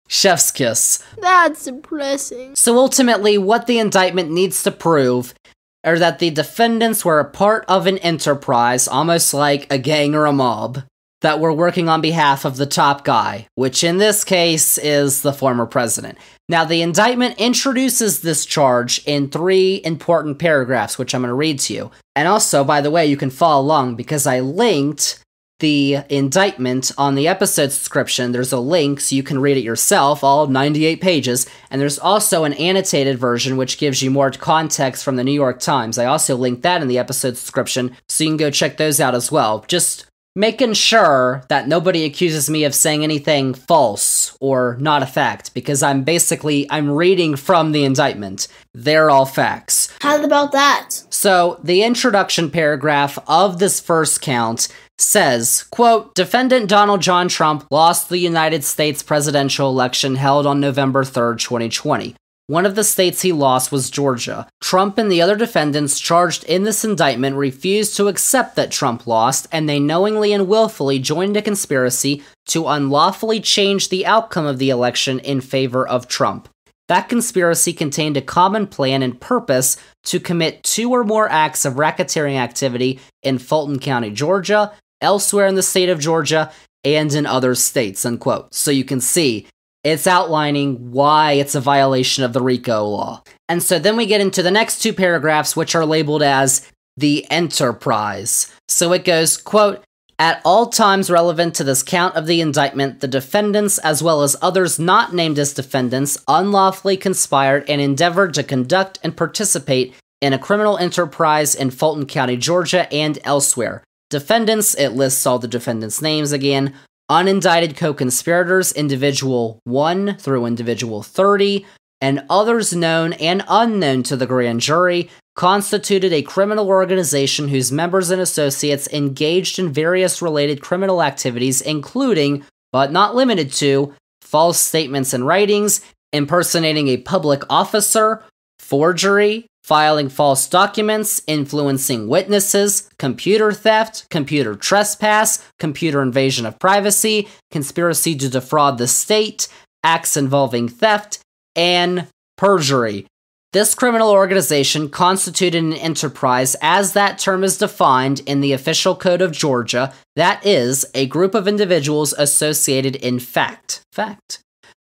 chef's kiss. That's impressive. So ultimately, what the indictment needs to prove are that the defendants were a part of an enterprise, almost like a gang or a mob, that were working on behalf of the top guy, which in this case is the former president. Now, the indictment introduces this charge in three important paragraphs, which I'm going to read to you. And also, by the way, you can follow along because I linked the indictment on the episode description. There's a link so you can read it yourself, all 98 pages. And there's also an annotated version which gives you more context from the New York Times. I also linked that in the episode description so you can go check those out as well. Just making sure that nobody accuses me of saying anything false or not a fact because I'm basically I'm reading from the indictment. They're all facts. How about that? So, the introduction paragraph of this first count says, quote, defendant Donald John Trump lost the United States presidential election held on November 3rd, 2020. One of the states he lost was Georgia. Trump and the other defendants charged in this indictment refused to accept that Trump lost, and they knowingly and willfully joined a conspiracy to unlawfully change the outcome of the election in favor of Trump. That conspiracy contained a common plan and purpose to commit two or more acts of racketeering activity in Fulton County, Georgia, elsewhere in the state of Georgia, and in other states. Unquote. So you can see it's outlining why it's a violation of the RICO law. And so then we get into the next two paragraphs, which are labeled as the enterprise. So it goes, quote, at all times relevant to this count of the indictment, the defendants, as well as others not named as defendants, unlawfully conspired and endeavored to conduct and participate in a criminal enterprise in Fulton County, Georgia, and elsewhere. Defendants, it lists all the defendants' names again, unindicted co conspirators, individual 1 through individual 30, and others known and unknown to the grand jury, constituted a criminal organization whose members and associates engaged in various related criminal activities, including, but not limited to, false statements and writings, impersonating a public officer, forgery, filing false documents, influencing witnesses, computer theft, computer trespass, computer invasion of privacy, conspiracy to defraud the state, acts involving theft, and perjury. This criminal organization constituted an enterprise as that term is defined in the official code of Georgia, that is, a group of individuals associated in fact. Fact.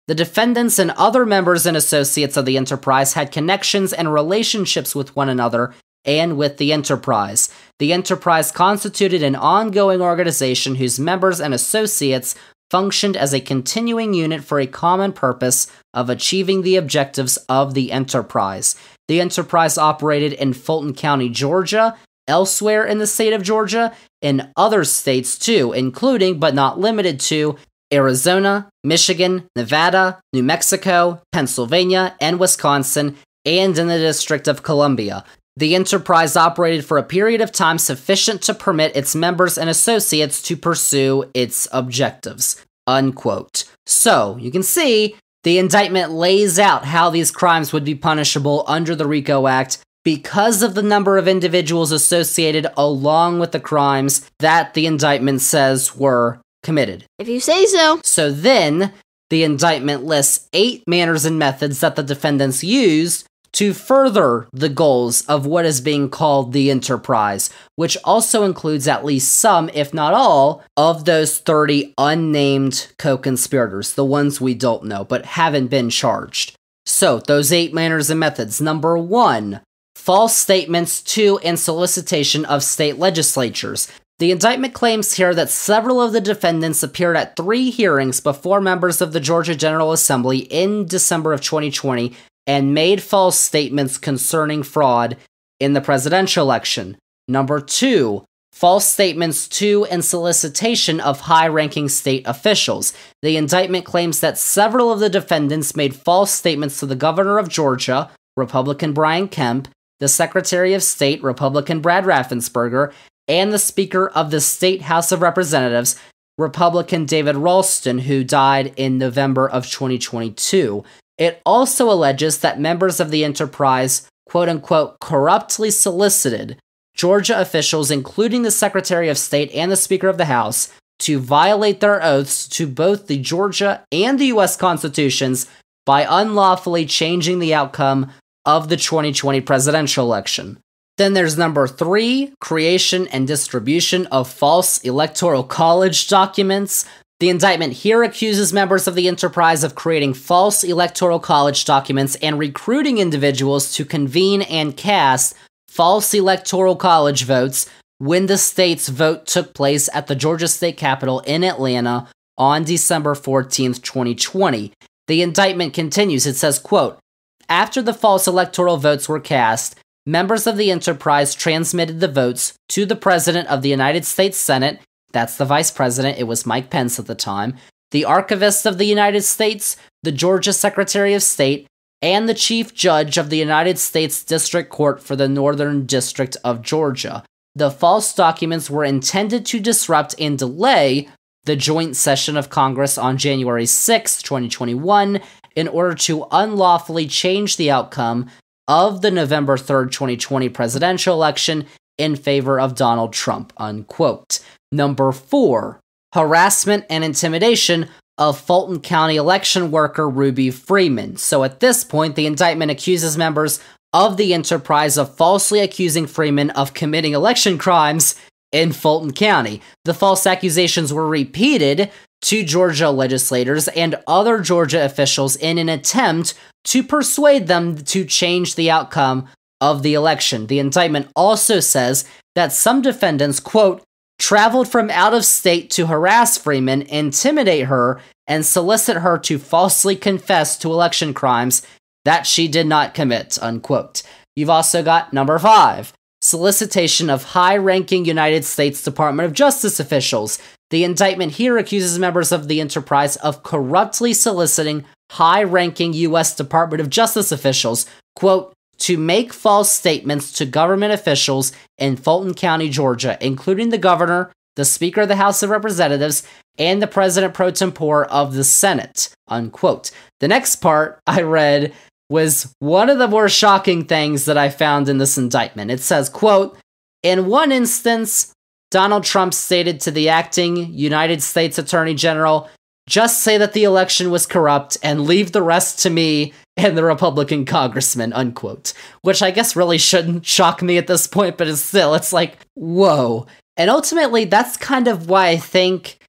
The defendants and other members and associates of the enterprise had connections and relationships with one another and with the enterprise. The enterprise constituted an ongoing organization whose members and associates functioned as a continuing unit for a common purpose of achieving the objectives of the enterprise. The enterprise operated in Fulton County, Georgia, elsewhere in the state of Georgia, in other states too, including but not limited to Arizona, Michigan, Nevada, New Mexico, Pennsylvania, and Wisconsin, and in the District of Columbia. The enterprise operated for a period of time sufficient to permit its members and associates to pursue its objectives. Unquote. So, you can see the indictment lays out how these crimes would be punishable under the RICO Act because of the number of individuals associated along with the crimes that the indictment says were committed. If you say so. So then, the indictment lists eight manners and methods that the defendants used to further the goals of what is being called the enterprise, which also includes at least some, if not all, of those 30 unnamed co conspirators, the ones we don't know but haven't been charged. So, those eight manners and methods. Number one, false statements to and solicitation of state legislatures. The indictment claims here that several of the defendants appeared at three hearings before members of the Georgia General Assembly in December of 2020 and made false statements concerning fraud in the presidential election. Number two, false statements to and solicitation of high ranking state officials. The indictment claims that several of the defendants made false statements to the governor of Georgia, Republican Brian Kemp, the Secretary of State, Republican Brad Raffensperger, and the Speaker of the State House of Representatives, Republican David Ralston, who died in November of 2022. It also alleges that members of the enterprise, quote unquote, corruptly solicited Georgia officials, including the Secretary of State and the Speaker of the House, to violate their oaths to both the Georgia and the U.S. constitutions by unlawfully changing the outcome of the 2020 presidential election. Then there's number three creation and distribution of false electoral college documents. The indictment here accuses members of the enterprise of creating false electoral college documents and recruiting individuals to convene and cast false electoral college votes when the state's vote took place at the Georgia State Capitol in Atlanta on December 14th, 2020. The indictment continues. It says, quote, after the false electoral votes were cast, members of the enterprise transmitted the votes to the President of the United States Senate. That's the vice president, it was Mike Pence at the time, the archivist of the United States, the Georgia Secretary of State, and the chief judge of the United States District Court for the Northern District of Georgia. The false documents were intended to disrupt and delay the joint session of Congress on January 6, 2021, in order to unlawfully change the outcome of the November 3rd, 2020 presidential election in favor of Donald Trump. Unquote. Number four, harassment and intimidation of Fulton County election worker Ruby Freeman. So at this point, the indictment accuses members of the enterprise of falsely accusing Freeman of committing election crimes in Fulton County. The false accusations were repeated to Georgia legislators and other Georgia officials in an attempt to persuade them to change the outcome of the election. The indictment also says that some defendants, quote, traveled from out of state to harass Freeman, intimidate her, and solicit her to falsely confess to election crimes that she did not commit, unquote. You've also got number five solicitation of high ranking United States Department of Justice officials. The indictment here accuses members of the enterprise of corruptly soliciting high ranking U.S. Department of Justice officials, quote, to make false statements to government officials in Fulton County, Georgia, including the governor, the Speaker of the House of Representatives, and the President pro tempore of the Senate, unquote. The next part I read was one of the more shocking things that I found in this indictment. It says, quote, in one instance, Donald Trump stated to the acting United States Attorney General, just say that the election was corrupt and leave the rest to me and the Republican congressman, unquote. Which I guess really shouldn't shock me at this point, but it's still, it's like, whoa. And ultimately, that's kind of why I think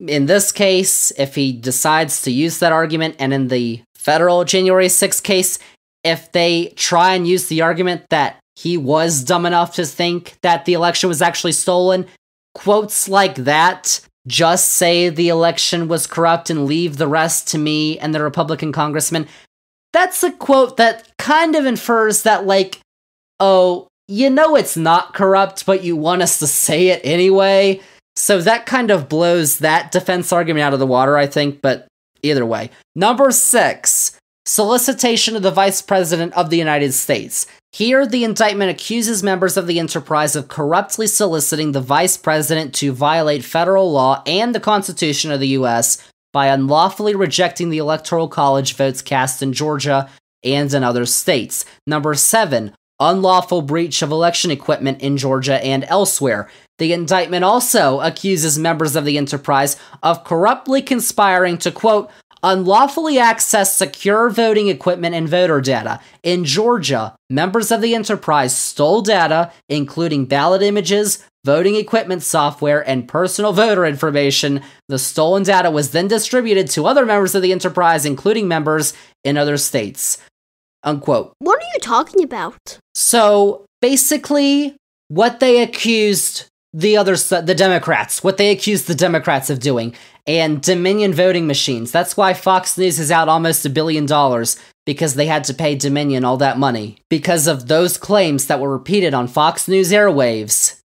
in this case, if he decides to use that argument, and in the federal January 6th case, if they try and use the argument that he was dumb enough to think that the election was actually stolen, quotes like that just say the election was corrupt and leave the rest to me and the Republican congressman. That's a quote that kind of infers that, like, oh, you know it's not corrupt, but you want us to say it anyway. So that kind of blows that defense argument out of the water, I think, but Either way. Number six, solicitation of the Vice President of the United States. Here, the indictment accuses members of the enterprise of corruptly soliciting the Vice President to violate federal law and the Constitution of the U.S. by unlawfully rejecting the Electoral College votes cast in Georgia and in other states. Number seven, unlawful breach of election equipment in Georgia and elsewhere. The indictment also accuses members of the enterprise of corruptly conspiring to, quote, unlawfully access secure voting equipment and voter data. In Georgia, members of the enterprise stole data, including ballot images, voting equipment software, and personal voter information. The stolen data was then distributed to other members of the enterprise, including members in other states. Unquote. What are you talking about? So basically, what they accused the other the Democrats, what they accused the Democrats of doing, and Dominion voting machines. That's why Fox News is out almost a billion dollars because they had to pay Dominion all that money because of those claims that were repeated on Fox News airwaves.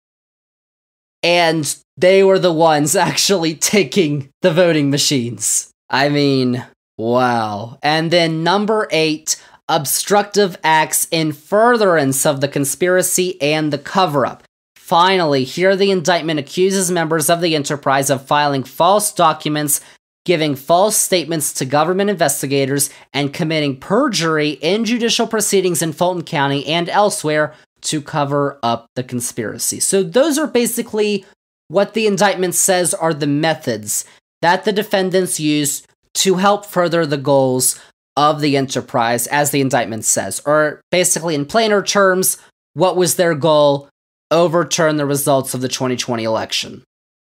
And they were the ones (laughs) actually taking the voting machines. I mean, wow. And then number 8, obstructive acts in furtherance of the conspiracy and the cover up. Finally, here the indictment accuses members of the enterprise of filing false documents, giving false statements to government investigators, and committing perjury in judicial proceedings in Fulton County and elsewhere to cover up the conspiracy. So, those are basically what the indictment says are the methods that the defendants use to help further the goals of the enterprise, as the indictment says. Or basically, in plainer terms, what was their goal? Overturn the results of the 2020 election.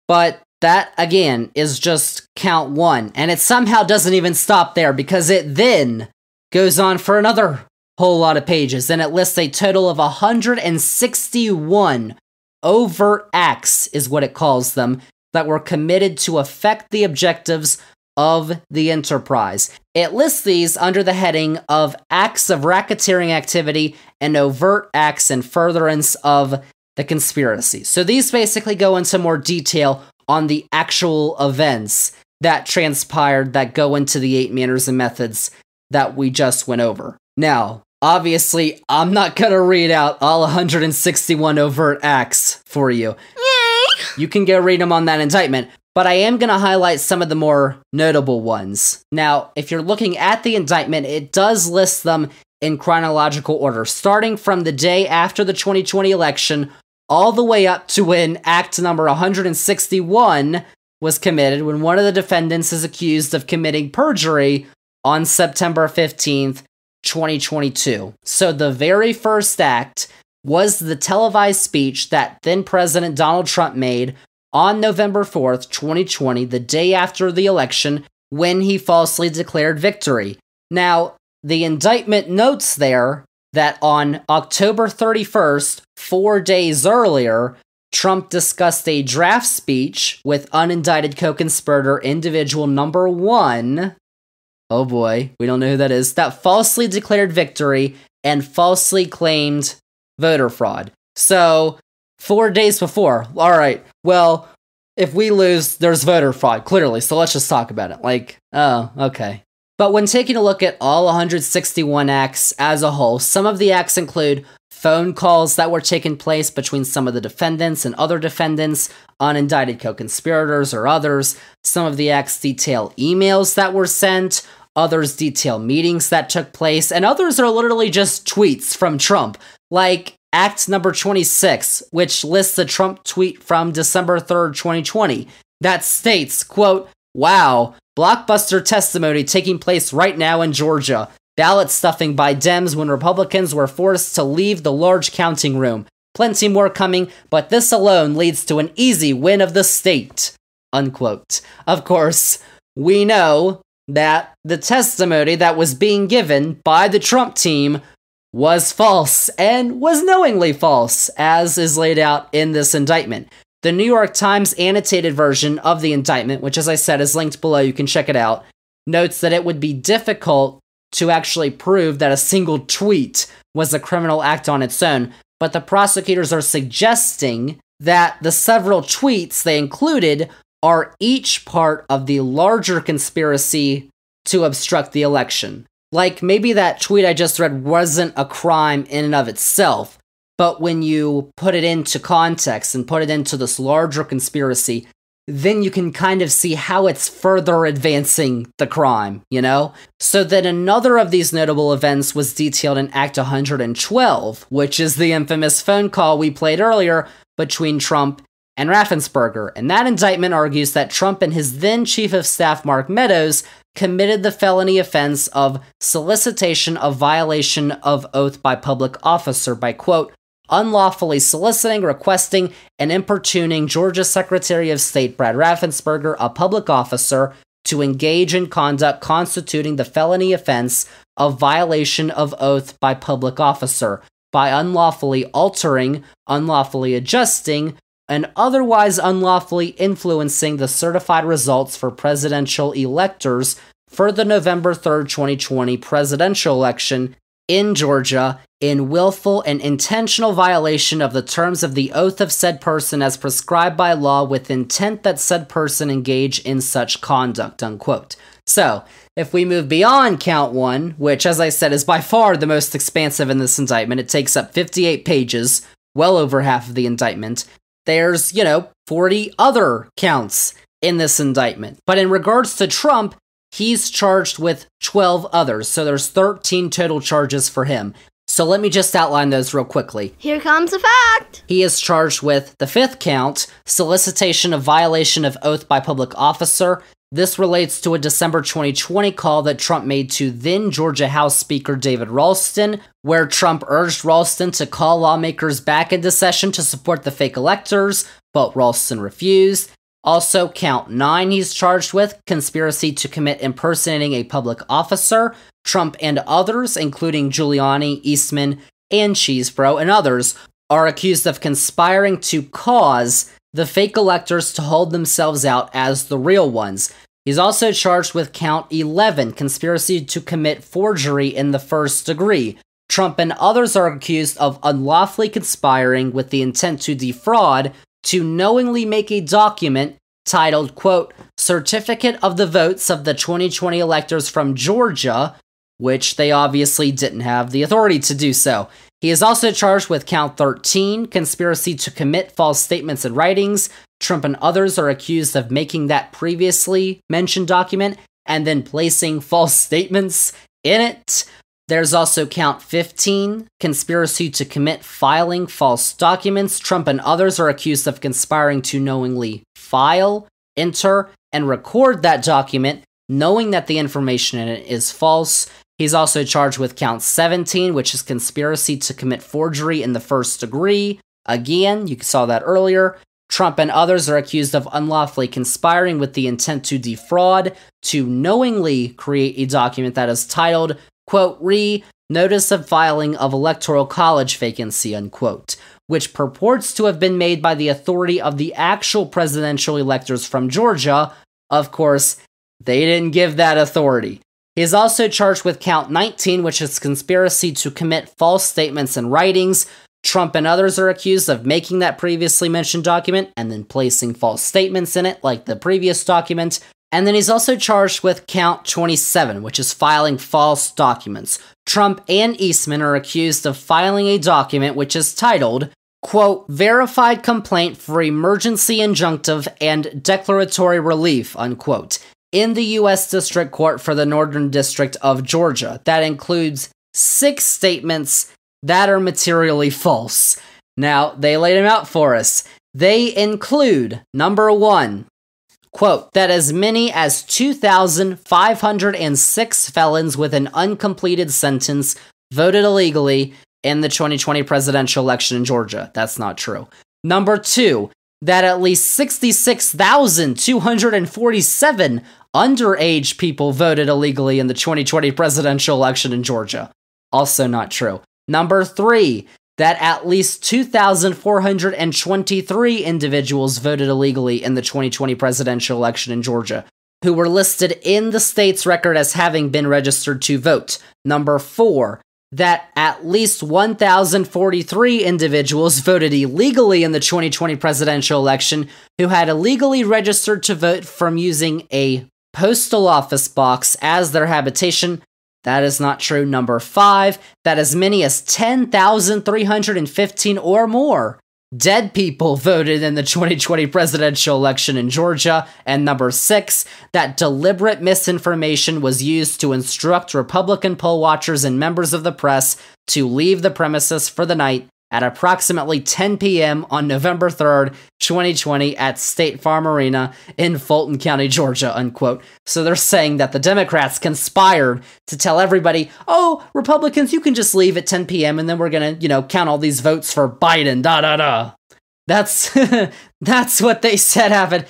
But that, again, is just count one. And it somehow doesn't even stop there because it then goes on for another whole lot of pages and it lists a total of 161 overt acts, is what it calls them, that were committed to affect the objectives of the enterprise. It lists these under the heading of acts of racketeering activity and overt acts in furtherance of the conspiracy. So these basically go into more detail on the actual events that transpired that go into the eight manners and methods that we just went over. Now, obviously, I'm not going to read out all 161 overt acts for you. (laughs) You can go read them on that indictment, but I am going to highlight some of the more notable ones. Now, if you're looking at the indictment, it does list them in chronological order, starting from the day after the 2020 election all the way up to when Act number 161 was committed, when one of the defendants is accused of committing perjury on September 15th, 2022. So the very first act was the televised speech that then President Donald Trump made on November 4th, 2020, the day after the election, when he falsely declared victory. Now, the indictment notes there that on October 31st, four days earlier, Trump discussed a draft speech with unindicted co conspirator individual number one. Oh boy, we don't know who that is. That falsely declared victory and falsely claimed voter fraud. So, four days before, all right, well, if we lose, there's voter fraud, clearly. So let's just talk about it. Like, oh, okay. But when taking a look at all 161 acts as a whole, some of the acts include phone calls that were taking place between some of the defendants and other defendants, unindicted co conspirators or others. Some of the acts detail emails that were sent, others detail meetings that took place, and others are literally just tweets from Trump. Like Act number 26, which lists a Trump tweet from December 3rd, 2020, that states, quote, Wow, blockbuster testimony taking place right now in Georgia. Ballot stuffing by Dems when Republicans were forced to leave the large counting room. Plenty more coming, but this alone leads to an easy win of the state. Unquote. Of course, we know that the testimony that was being given by the Trump team was false and was knowingly false, as is laid out in this indictment. The New York Times annotated version of the indictment, which, as I said, is linked below, you can check it out, notes that it would be difficult to actually prove that a single tweet was a criminal act on its own, but the prosecutors are suggesting that the several tweets they included are each part of the larger conspiracy to obstruct the election. Like maybe that tweet I just read wasn't a crime in and of itself, but when you put it into context and put it into this larger conspiracy, then you can kind of see how it's further advancing the crime, you know? So then another of these notable events was detailed in Act 112, which is the infamous phone call we played earlier between Trump and Raffensperger. And that indictment argues that Trump and his then chief of staff, Mark Meadows, committed the felony offense of solicitation of violation of oath by public officer by, quote, unlawfully soliciting, requesting, and importuning Georgia Secretary of State Brad Raffensperger, a public officer, to engage in conduct constituting the felony offense of violation of oath by public officer by unlawfully altering, unlawfully adjusting, and otherwise unlawfully influencing the certified results for presidential electors for the November 3rd, 2020 presidential election in Georgia in willful and intentional violation of the terms of the oath of said person as prescribed by law with intent that said person engage in such conduct unquote. So if we move beyond count one which as i said is by far the most expansive in this indictment it takes up 58 pages well over half of the indictment there's you know 40 other counts in this indictment. But in regards to trump he's charged with 12 others so there's 13 total charges for him so let me just outline those real quickly. Here comes a fact. He is charged with the fifth count, solicitation of violation of oath by public officer. This relates to a December 2020 call that Trump made to then Georgia House Speaker David Ralston, where Trump urged Ralston to call lawmakers back into session to support the fake electors, but Ralston refused. Also, count nine, he's charged with conspiracy to commit impersonating a public officer. Trump and others, including Giuliani, Eastman, and Chesebro, and others, are accused of conspiring to cause the fake electors to hold themselves out as the real ones. He's also charged with count 11, conspiracy to commit forgery in the first degree. Trump and others are accused of unlawfully conspiring with the intent to defraud to knowingly make a document titled, quote, Certificate of the Votes of the 2020 Electors from Georgia, which they obviously didn't have the authority to do so. He is also charged with count 13, conspiracy to commit false statements and writings. Trump and others are accused of making that previously mentioned document and then placing false (laughs) statements in it. There's also count 15, conspiracy to commit filing false documents. Trump and others are accused of conspiring to knowingly file, enter, and record that document, knowing that the information in it is false. He's also charged with count 17, which is conspiracy to commit forgery in the first degree. Again, you saw that earlier. Trump and others are accused of unlawfully conspiring with the intent to defraud, to knowingly create a document that is titled, quote, re notice of filing of electoral college vacancy, unquote, which purports to have been made by the authority of the actual presidential electors from Georgia. Of course, they didn't give that authority. He is also charged with count 19, which is conspiracy to commit false statements and writings. Trump and others are accused of making that previously mentioned document and then placing false statements in it, like the previous document. And then he's also charged with count 27, which is filing false documents. Trump and Eastman are accused of filing a document which is titled, quote, verified complaint for emergency injunctive and declaratory relief, unquote in the U.S. District Court for the Northern District of Georgia. That includes six statements that are materially false. Now, they laid them out for us. They include number one, quote, that as many as 2,506 felons with an uncompleted sentence voted illegally in the 2020 presidential election in Georgia. That's not true. Number two, that at least 66,247 underage people voted illegally in the 2020 presidential election in Georgia. Also not true. Number three, that at least 2,423 individuals voted illegally in the 2020 presidential election in Georgia, who were listed in the state's record as having been registered to vote. Number four, that at least 1,043 individuals voted illegally in the 2020 presidential election who had illegally registered to vote from using a postal office box as their habitation. That is not true. Number five, that as many as 10,315 or more dead people (laughs) voted in the 2020 presidential election in Georgia. And number six, that deliberate misinformation was used to instruct Republican poll watchers and members of the press to leave the premises for the night at approximately 10 p.m. on November 3rd, 2020 at State Farm Arena in Fulton County, Georgia, unquote. So they're saying that the Democrats conspired to tell everybody, oh, Republicans, you can just leave at 10 p.m. and then we're gonna, you know, count all these votes for Biden, da da da. That's, (laughs) that's what they said happened.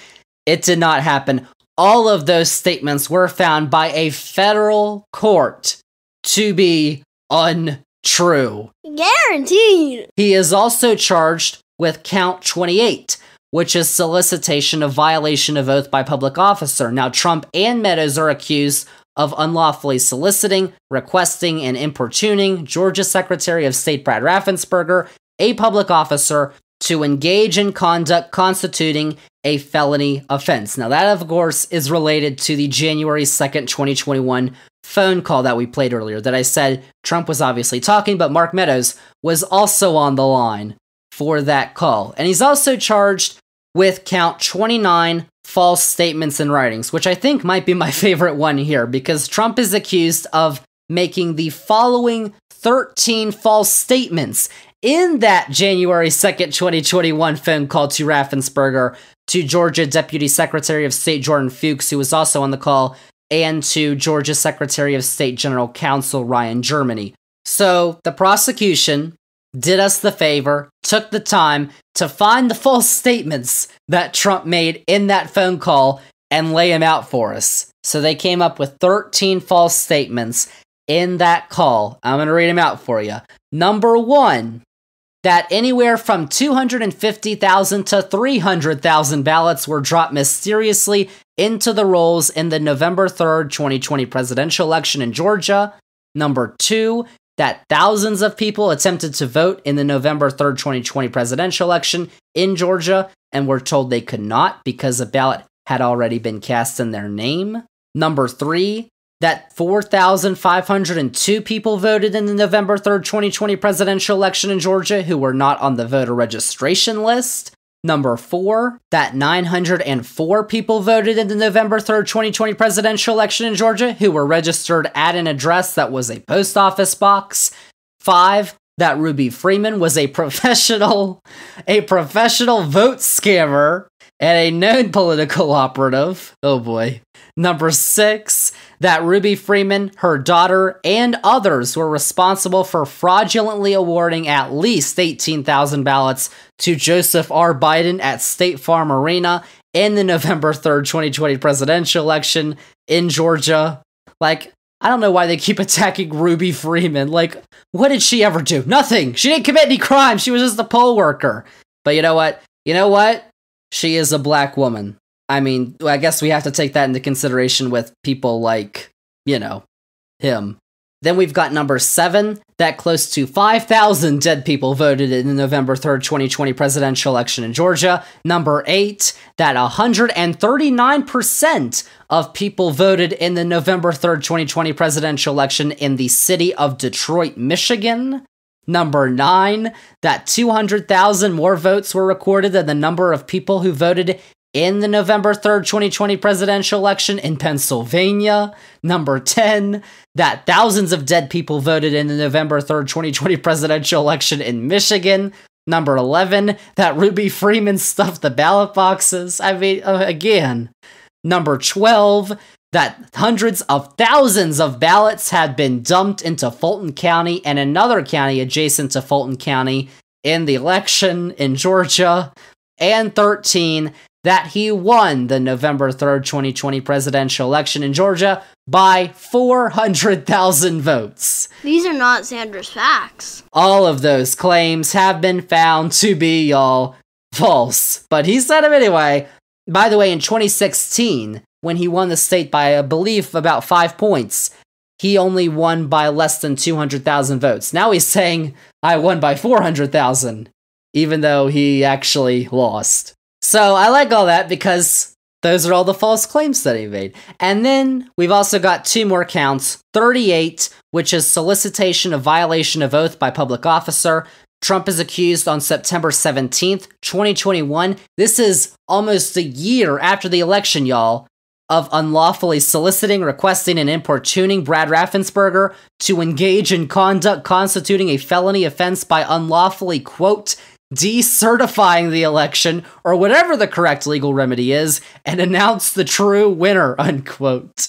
It did not happen. All of those statements were found by a federal court to be. Guaranteed. He is also charged with count 28, which is solicitation of violation of oath by public officer. Now, Trump and Meadows are accused of unlawfully soliciting, requesting, and importuning Georgia Secretary of State Brad Raffensperger, a public officer, to engage in conduct constituting a felony offense. Now, that, of course, is related to the January 2nd, 2021 phone call that we played earlier that I said Trump was obviously talking, but Mark Meadows was also on the line for that call. And he's also charged with count 29 false statements and writings, which I think might be my (laughs) favorite one here because Trump is accused of making the following 13 false statements in that January 2nd, 2021 phone call to Raffensperger to Georgia Deputy Secretary of State Jordan Fuchs, who was also on the call, and to Georgia Secretary of State General Counsel Ryan Germany. So the prosecution did us the favor, took the time to find the false statements that Trump made in that phone call and lay them out for us. So they came up with 13 false statements in that call. I'm going to read them out for you. Number one, that anywhere from 250,000 to 300,000 ballots were dropped mysteriously into the rolls in the November 3rd, 2020 presidential election in Georgia. Number two, that thousands of people attempted to vote in the November 3rd, 2020 presidential election in Georgia. and were told they could not because a ballot had already been cast in their name. Number three, that 4,502 people voted in the November 3rd, 2020 presidential election in Georgia who were not on the voter registration list. Number four, that 904 people voted in the November 3rd, 2020 presidential election in Georgia who were registered at an address that was a post office box. Five, that Ruby Freeman was a (laughs) professional, a professional vote scammer and a known political operative. Oh boy. Number six, that Ruby Freeman, her daughter, and others were responsible for fraudulently awarding at least 18,000 ballots to Joseph R. Biden at State Farm Arena in the November 3rd, 2020 presidential election in Georgia. Like, I don't know why they keep (laughs) attacking Ruby Freeman. Like, what did she ever do? Nothing. She didn't commit any crime. She was just a poll worker. But you know what? You know what? She is a black woman. I mean, I guess we have to take that into consideration with people like, you know, him. Then we've got number seven, that close to 5,000 dead people voted in the November 3rd, 2020 presidential election in Georgia. Number eight, that 139% of people voted in the November 3rd, 2020 presidential election in the city of Detroit, Michigan. Number nine, that 200,000 more votes were recorded than the number of people who voted in the November 3rd, 2020 presidential election in Pennsylvania. Number 10, that thousands of dead people voted in the November 3rd, 2020 presidential election in Michigan. Number 11, that Ruby Freeman stuffed the ballot boxes. I mean, uh, again. Number 12, that hundreds of thousands of ballots had been dumped into Fulton County and another county adjacent to Fulton County in the election in Georgia. And 13, that he won the November 3rd, 2020 presidential election in Georgia by 400,000 votes. These are not Zander's facts. All of those claims have been found to be, y'all, false. But he said them anyway. By the way, in 2016, when he won the state by, I believe, about five points, he only won by less than 200,000 votes. Now he's saying, I won by 400,000, even though he actually lost. So I like all that because those are all the false claims that he made. And then we've also got two more counts 38, which is solicitation of violation of oath by public officer. Trump is accused on September 17th, 2021. This is almost a year after the election, y'all, of unlawfully soliciting, requesting, and importuning Brad Raffensperger to engage in conduct constituting a felony offense by unlawfully, quote, decertifying the election, or whatever the correct legal remedy is, and announce the true winner, (laughs) unquote.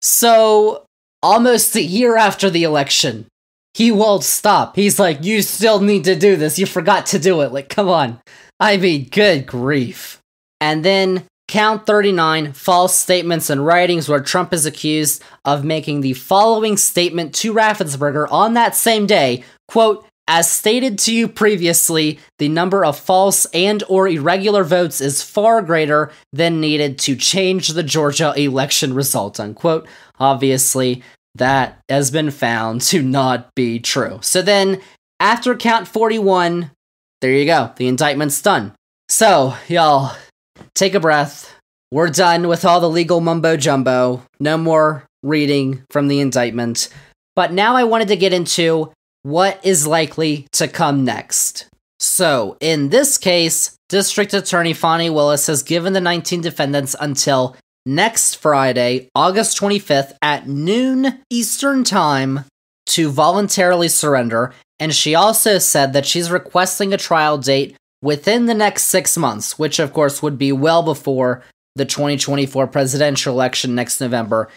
So, almost a year after the election, he won't stop. He's like, You still need to do this. You forgot to do it. Like, come on. I mean, good grief. And then count 39 false statements and writings where Trump is accused of making the following statement to Raffensperger on that same day quote, as stated to you previously, the number of false and or irregular votes is far greater than needed to change the Georgia election result, unquote. Obviously, that has been found to not be true. So then, after count 41, there you go. The indictment's done. So, y'all, take a breath. We're done with all the legal mumbo jumbo. No more reading from the indictment. But now I wanted to get into what is likely to come next. So, in this case, District Attorney Fani Willis has given the 19 defendants until next Friday, August 25th at noon Eastern Time to voluntarily surrender. And she also said that she's requesting a trial date within the next six months, which of course would be well before the 2024 presidential election next November,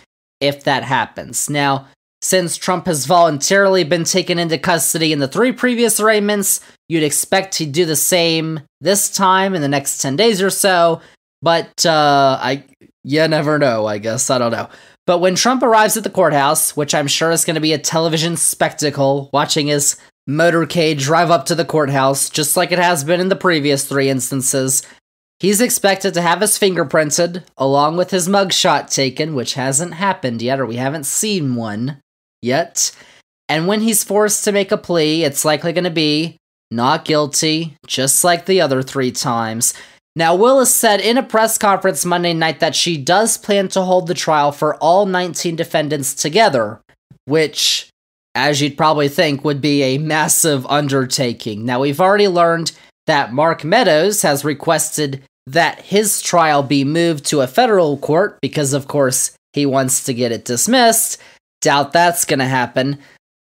if that happens. Now, since Trump has voluntarily been taken into custody in the three previous arraignments, you'd expect he'd do the same this time in the next 10 days or so, but uh, I you never know, I guess. I don't know. But when Trump arrives at the courthouse, which I'm sure is going to be a television spectacle, watching his motorcade drive up to the courthouse, just like it has been in the previous three instances, he's expected to have his fingerprinted, along with his mugshot taken, which hasn't happened yet, or we haven't seen one yet. And when he's forced to make a plea, it's likely going to be not guilty, just like the other three times. Now, Willis said in a press conference Monday night that she does plan to hold the trial for all 19 defendants together, which, as you'd probably think, would be a massive undertaking. Now, we've already learned that Mark Meadows has requested that his trial be moved to a federal court because, of course, he wants to get it dismissed. Doubt that's going to happen.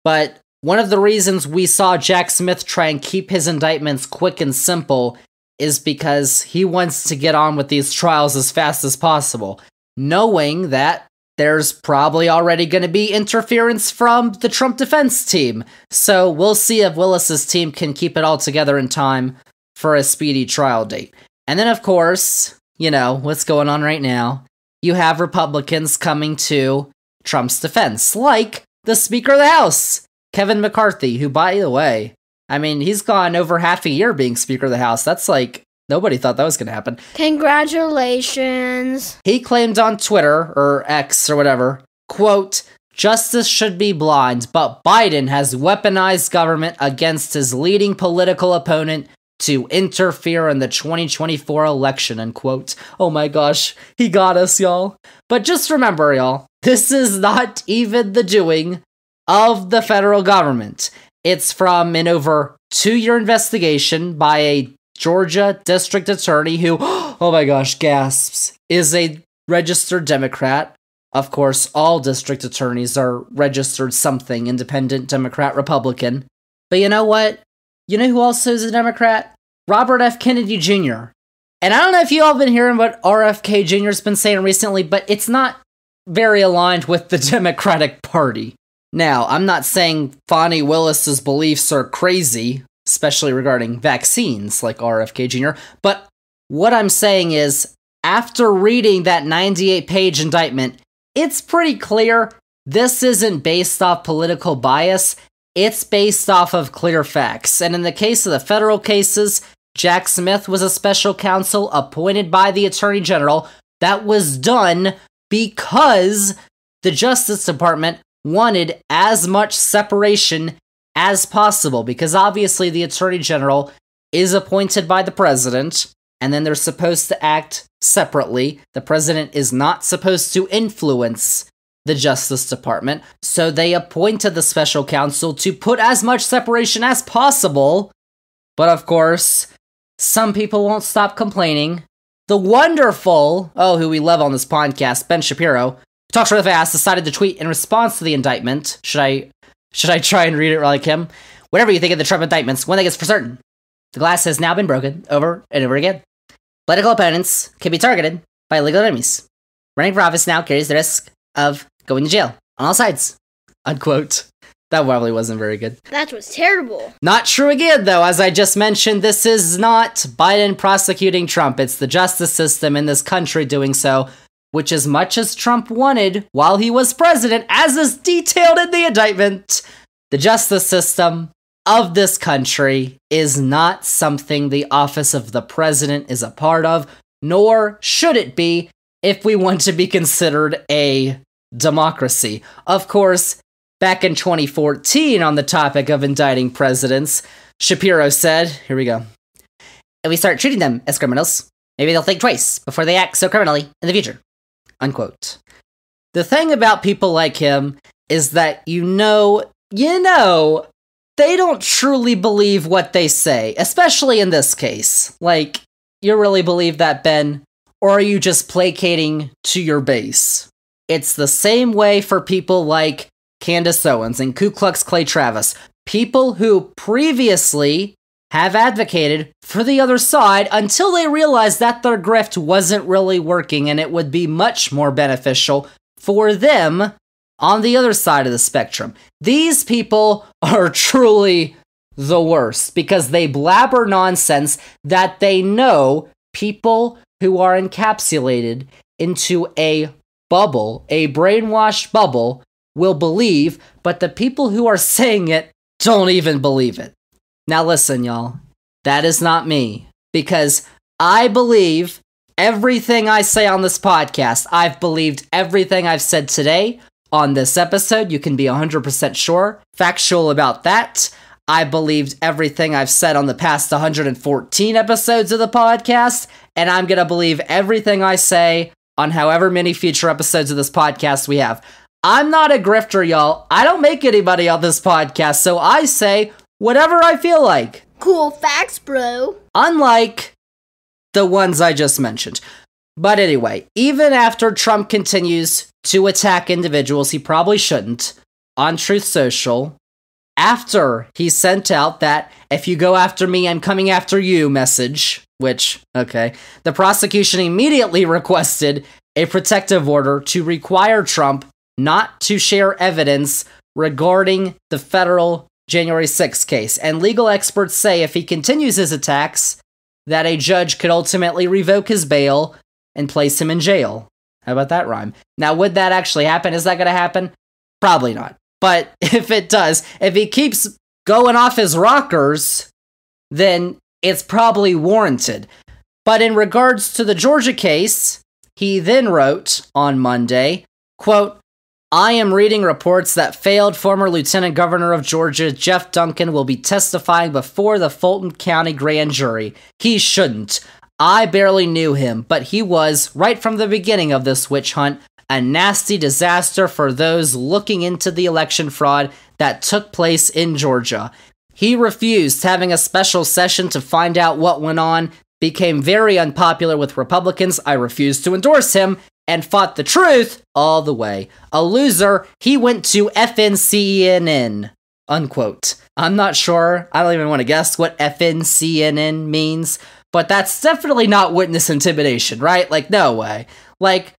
But one of the reasons we saw Jack Smith try and keep his indictments quick and simple is because he wants to get on with these trials as fast as possible, knowing that there's probably already going to be interference from the Trump defense team. So we'll see if Willis's team can keep it all together in time for a speedy trial date. And then, of course, you know, what's going on right now? You have Republicans coming to Trump's defense, like the Speaker of the House, Kevin McCarthy, who, by the way, I mean, he's gone over half a year being Speaker of the House. That's like, nobody thought that was going to happen. Congratulations. He claimed on Twitter, or X or whatever, quote, Justice should be blind, but Biden has weaponized government against his leading political opponent to interfere in the 2024 election, unquote. Oh my gosh, he got us, y'all. But just remember, y'all, this is not even the doing of the federal government. It's from an over two year investigation by a Georgia district attorney who, (gasps) oh my gosh, gasps, is a registered Democrat. Of course, all district attorneys are registered something independent, Democrat, Republican. But you know what? You know who also is a Democrat? Robert F. Kennedy Jr. And I don't know if you all have been hearing what RFK Jr.'s been saying recently, but it's not very aligned with the (laughs) Democratic Party. Now, I'm not saying Fani Willis's beliefs are crazy, especially regarding vaccines like RFK Jr., but what I'm saying is, after reading that 98 page indictment, it's pretty clear this isn't based off political bias, it's based off of clear facts. And in the case of the federal cases, Jack Smith was a special counsel appointed by the Attorney General. That was done because the Justice Department wanted as much separation as possible, because obviously the Attorney General is appointed by the President, and then they're supposed to act separately. The President is not supposed to influence the Justice Department, so they appointed the special counsel to put as much separation as possible. But of course, some people won't stop complaining. The wonderful, oh, who we love on this podcast, Ben Shapiro, talks really fast, decided to tweet in response to the indictment. Should I should I try and read it like him? Whatever you think of the Trump indictments, one thing is for certain. The glass has now been broken over and over again. Political opponents can be targeted by legal enemies. Running for office now carries the risk of going to jail on all sides. Unquote. That probably wasn't very good. That was terrible. Not true again, though. As I just mentioned, this is not Biden prosecuting Trump. It's the justice system in this country doing so, which, as much as Trump wanted while he was president, as is detailed in the indictment, the justice system of this country is not something the office of the president is a part of, nor should it be if we want to be considered a democracy. Of course, back in 2014 on the topic of indicting presidents, Shapiro said, here we go. If we start treating them as criminals, maybe they'll think twice before they act so criminally in the future. Unquote. The thing about people like him is that you know, you know, they don't truly believe what they say, especially in this case. Like, you really believe that, Ben? Or are you just placating to your base? It's the same way for people like Candace Owens and Ku Klux Clay Travis, people who previously have advocated for the other side until they realized that their grift wasn't really working and it would be much more beneficial for them on the other side of the spectrum. These people (laughs) are truly the worst because they blabber nonsense that they know people who are encapsulated into a bubble, a brainwashed bubble, will believe, but the people who are saying it don't even believe it. Now, listen, y'all, that is not me because I believe everything I say on this podcast. I've believed everything I've said today on this episode. You can be 100% sure, factual about that. I believed everything I've said on the past 114 episodes of the podcast, and I'm going to believe everything I say on however many future episodes of this podcast we have. I'm not a grifter, y'all. I don't make anybody on this podcast, so I say whatever I feel like. Cool facts, bro. Unlike the ones I just mentioned. But anyway, even after Trump continues to attack individuals he probably shouldn't on Truth Social, after he sent out that if you go after me, I'm coming after you message, which, okay, the prosecution immediately (laughs) requested a protective order to require Trump not to share evidence regarding the federal January 6th case. And legal experts say if he continues his attacks, that a judge could ultimately revoke his bail and place him in jail. How about that rhyme? Now, would that actually happen? Is that going to happen? Probably not. But (laughs) if it does, if he keeps going off his rockers, then it's probably warranted. But in regards to the Georgia case, he then wrote on Monday, quote, I am reading reports that failed former Lieutenant Governor of Georgia Jeff Duncan will be testifying before the Fulton County grand jury. He shouldn't. I barely knew him, but he was, right from the beginning of this witch hunt, a nasty disaster for those looking into the election fraud that took place in Georgia. He refused having a special session to find out what went on, became very unpopular with Republicans. I refused to endorse him, and fought the truth all the way. A loser, he went to FNCNN. Unquote. I'm not sure. I don't even want to guess what FNCNN means, but that's definitely not witness intimidation, right? Like, no way. Like,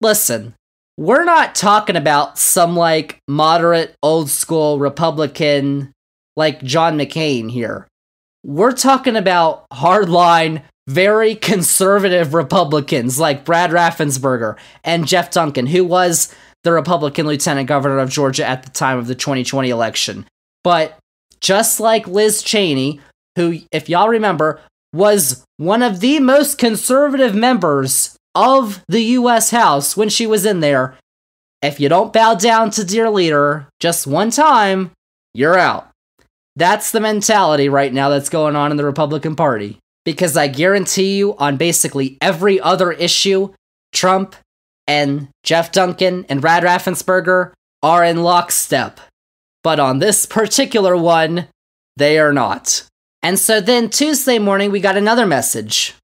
listen, we're not talking about some like moderate, old school Republican like John McCain here. We're talking about hardline very conservative Republicans like Brad Raffensperger and Jeff Duncan, who was the Republican lieutenant governor of Georgia at the time of the 2020 election. But just like Liz Cheney, who, if y'all remember, was one of the most conservative members of the US House when she was in there, if you don't bow down to dear leader just one time, you're out. That's the mentality right now that's going on in the Republican Party because I guarantee you, on basically every other issue, Trump and Jeff Duncan and Brad Raffensperger are in lockstep. But on this particular one, they are not. And so then Tuesday morning, we got another message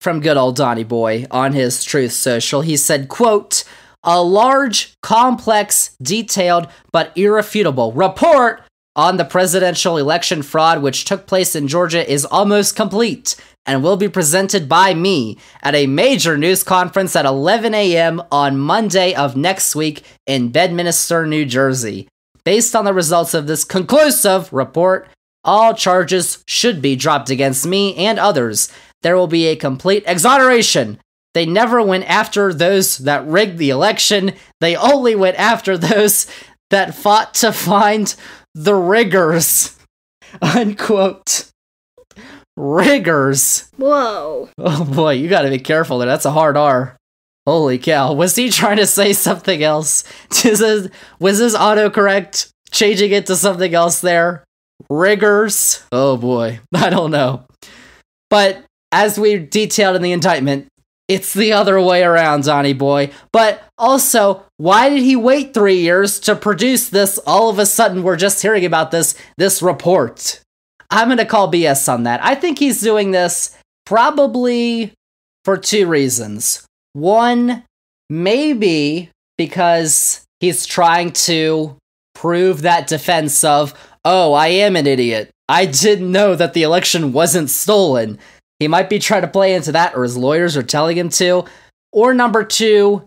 from good old Donny Boy on his Truth Social. He said, quote, a large, complex, detailed, but irrefutable report on the presidential election fraud which took place in Georgia is almost complete and will be presented by me at a major news conference at 11 a.m. on Monday of next week in Bedminster, New Jersey. Based on the results of this conclusive report, all charges should be dropped against me and others. There will be a complete exoneration. They never went after those that rigged the election. They only went after those that fought to find the riggers. (laughs) Unquote. Riggers. Whoa. Oh boy, you gotta be careful there. That's a hard R. Holy cow. Was he trying to say something else? (laughs) was his autocorrect changing it to something else there? Riggers? Oh boy. (laughs) I don't know. But as we detailed in the indictment, it's the other way around, Donny boy. But also, why did he wait three years to produce this? All of a sudden, we're just hearing about this this report. I'm gonna call BS on that. I think he's doing this probably for two reasons. One, maybe because he's trying to prove that defense of, oh, I am an idiot. I didn't know that the election wasn't stolen. He might be trying to play into that, or his lawyers are telling him to. Or number two,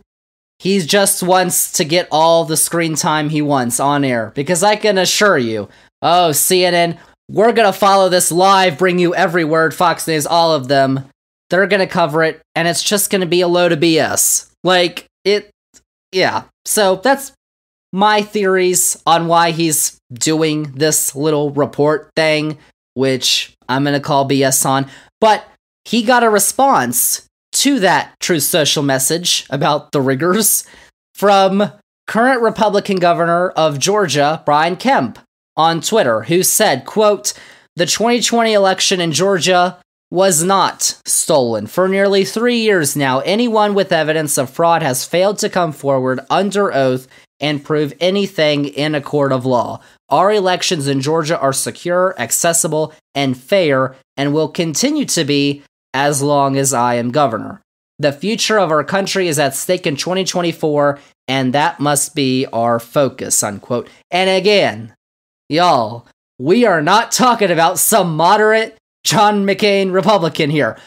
he just wants to get all the screen time he wants on air. Because I can assure you, oh, CNN, we're gonna follow this live, bring you every word, Fox News, all of them. They're gonna cover it, and it's just gonna be a load of BS. Like, it, yeah. So that's my theories on why he's doing this little report thing, which I'm gonna call BS on. But he got a response to that Truth Social message about the riggers from current Republican governor of Georgia, Brian Kemp, on Twitter who said, quote, the 2020 election in Georgia was not stolen. For nearly three years now, anyone with evidence of fraud has failed to come forward under oath and prove anything in a court of law. Our elections in Georgia are secure, accessible, and fair, and will continue to be as long as I am governor. The future of our country is at stake in 2024, and that must be our focus, unquote. And again, y'all, we are not talking about some moderate John McCain Republican here.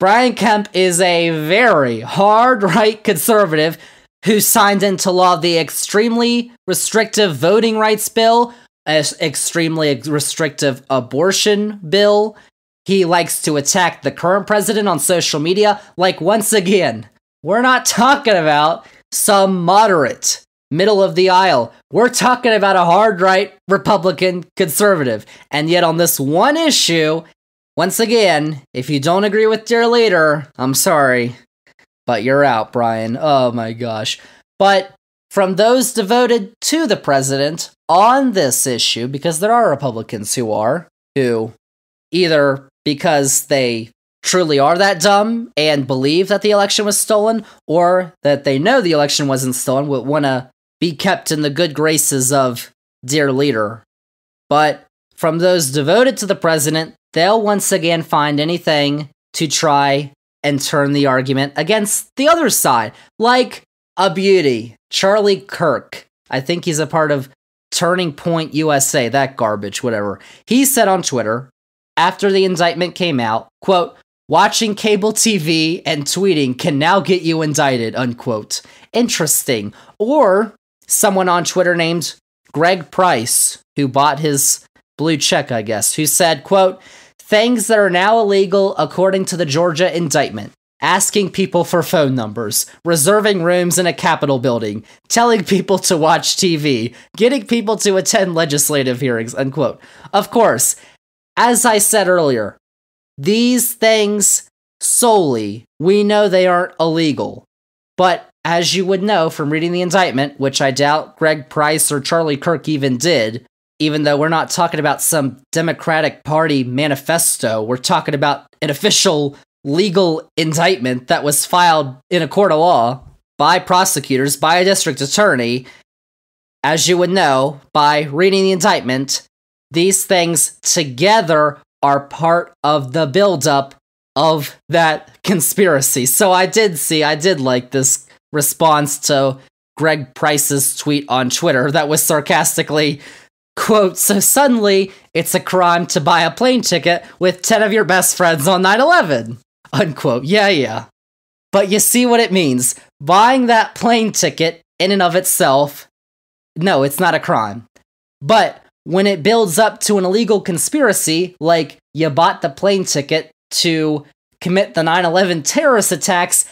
Brian Kemp is a very hard right conservative who signed into law the extremely restrictive voting rights bill, an extremely restrictive abortion bill. He likes to attack the current president on social media. Like, once again, we're not talking about some moderate middle of the aisle. We're talking about a hard right Republican conservative. And yet, on this one issue, once again, if you don't agree with Dear Leader, I'm sorry, but you're out, Brian. Oh my gosh. But from those devoted to the president on this issue, because there are Republicans who are, who either because they truly are that dumb and believe that the election was stolen, or that they know the election wasn't stolen, would want to be kept in the good graces of dear leader. But from those devoted to the president, they'll once again find anything to try and turn the argument against the other side, like a beauty, Charlie Kirk. I think he's a part of Turning Point USA, that garbage, whatever. He said on Twitter after the indictment came out, quote, Watching cable TV and tweeting can now get you indicted, unquote. Interesting. Or someone on Twitter named Greg Price, who bought his blue check, I guess, who said, quote, things that are now illegal according to the Georgia indictment. Asking people for phone numbers, reserving rooms in a Capitol building, telling people to watch TV, getting people to attend legislative hearings, unquote. Of course, as I said earlier, these things solely, we know they aren't illegal. But as you would know from reading the indictment, which I doubt Greg Price or Charlie Kirk even did, even though we're not talking about some Democratic Party manifesto, we're talking about an official legal indictment that was filed in a court of law by prosecutors, by a district attorney. As you would know by reading the indictment, these things together are part of the buildup of that conspiracy. So I did see, I did like this response to Greg Price's tweet on Twitter that was sarcastically, quote, so suddenly it's a crime to buy a plane ticket with 10 of your best friends on 9 11, (laughs) unquote. Yeah, yeah. But you see what it means. Buying that plane ticket in and of itself, no, it's not a crime. But when it builds up to an illegal conspiracy, like you bought the plane ticket to commit the 9 11 terrorist attacks,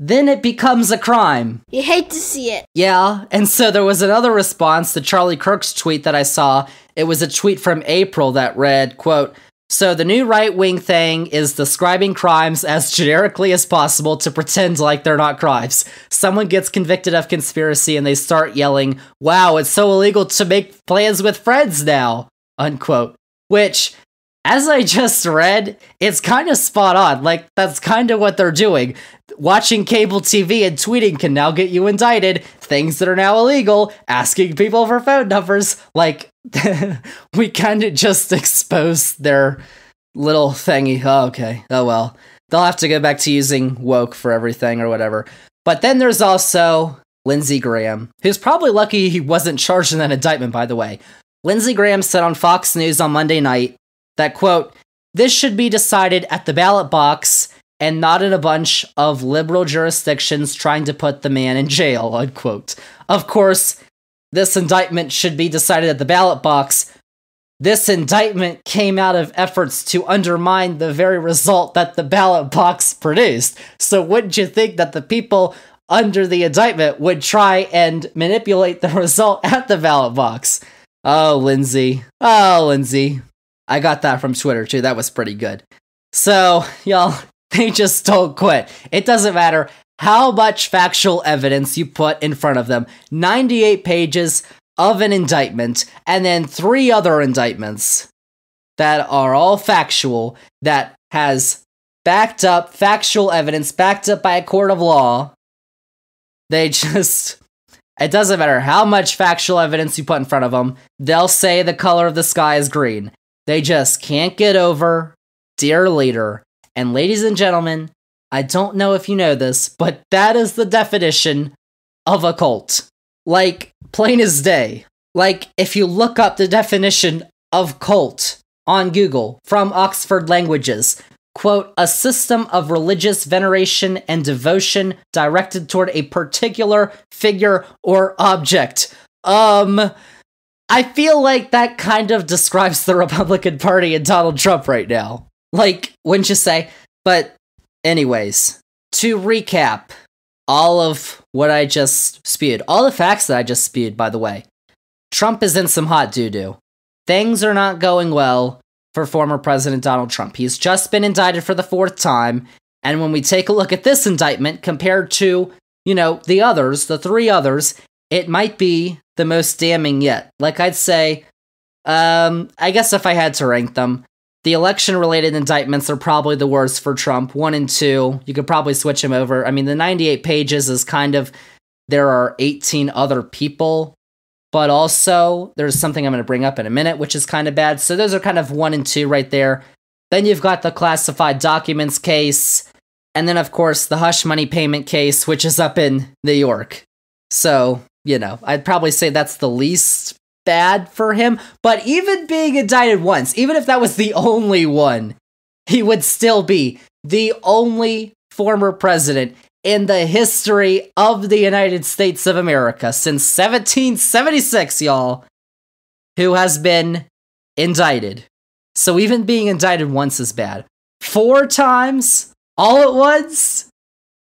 then it becomes a crime. You hate to see it. Yeah, and so there was another response to Charlie Kirk's tweet that I saw. It was a tweet from April that read, quote, so the new right wing thing is describing crimes as generically as possible to pretend like they're not crimes. Someone gets convicted of conspiracy and they start yelling, "Wow, it's so illegal to make plans with friends now." unquote. Which as I just read, it's kind of spot on. Like that's kind of what they're doing. Watching cable TV and tweeting can now get you indicted. Things that are now illegal, asking people for phone numbers, like (laughs) we kind of just (laughs) exposed their little thingy. Oh, okay. Oh well. They'll have to go back to using woke for everything or whatever. But then there's also Lindsey Graham, who's probably lucky he wasn't charged in that indictment, by the way. Lindsey Graham said on Fox News on Monday night that, quote, this should be decided at the ballot box and not in a bunch of liberal jurisdictions trying to put the man in jail, (laughs) unquote. Of course, this indictment should be decided at the ballot box. This indictment came out of efforts to undermine the very result that the ballot box produced. So, wouldn't you think that the people under the indictment would try and manipulate the (laughs) result at the ballot box? Oh, Lindsey. Oh, Lindsey. I got that from Twitter too. That was pretty good. So, (laughs) y'all, (laughs) they just don't quit. It doesn't matter how much factual evidence you put in front of them 98 pages of an indictment and then three other indictments that are all factual that has backed up factual evidence backed up by a court of law they (laughs) just it doesn't matter how much factual evidence you put in front of them they'll say the color of the sky is green they just can't get over dear leader and ladies and gentlemen i don't know if you know this but that is the definition of a cult like plain as day like if you look up the definition of cult on Google from Oxford Languages. Quote, a system of religious veneration and devotion directed toward a particular figure or object. Um, I feel like that kind of describes the Republican Party and Donald Trump right now. Like, wouldn't you say? But, anyways, to recap all of what I just spewed, all the facts that I just spewed, by the way, Trump is in some hot doo doo things are not going well for former President Donald Trump. He's just been indicted for the fourth time. And when we take a look at this indictment compared to, you know, the others, the three others, it might be the most damning yet. Like I'd say, um, I guess if I had to rank them, the election related indictments are probably the worst for Trump. One and two, you could probably switch him over. I mean, the 98 pages is kind of, there are 18 other people but also there's something I'm going to bring up in a minute, which is kind of bad. So those are kind of one and two right there. Then you've got the classified documents case, and then of course the hush money payment case, which is up in New York. So you know, I'd probably say that's the least bad for him. But even being indicted once, even if that was the only one, he would still be the only former president in the history of the United States of America since 1776, y'all, who has been indicted. So even being indicted once is bad. Four times all at once?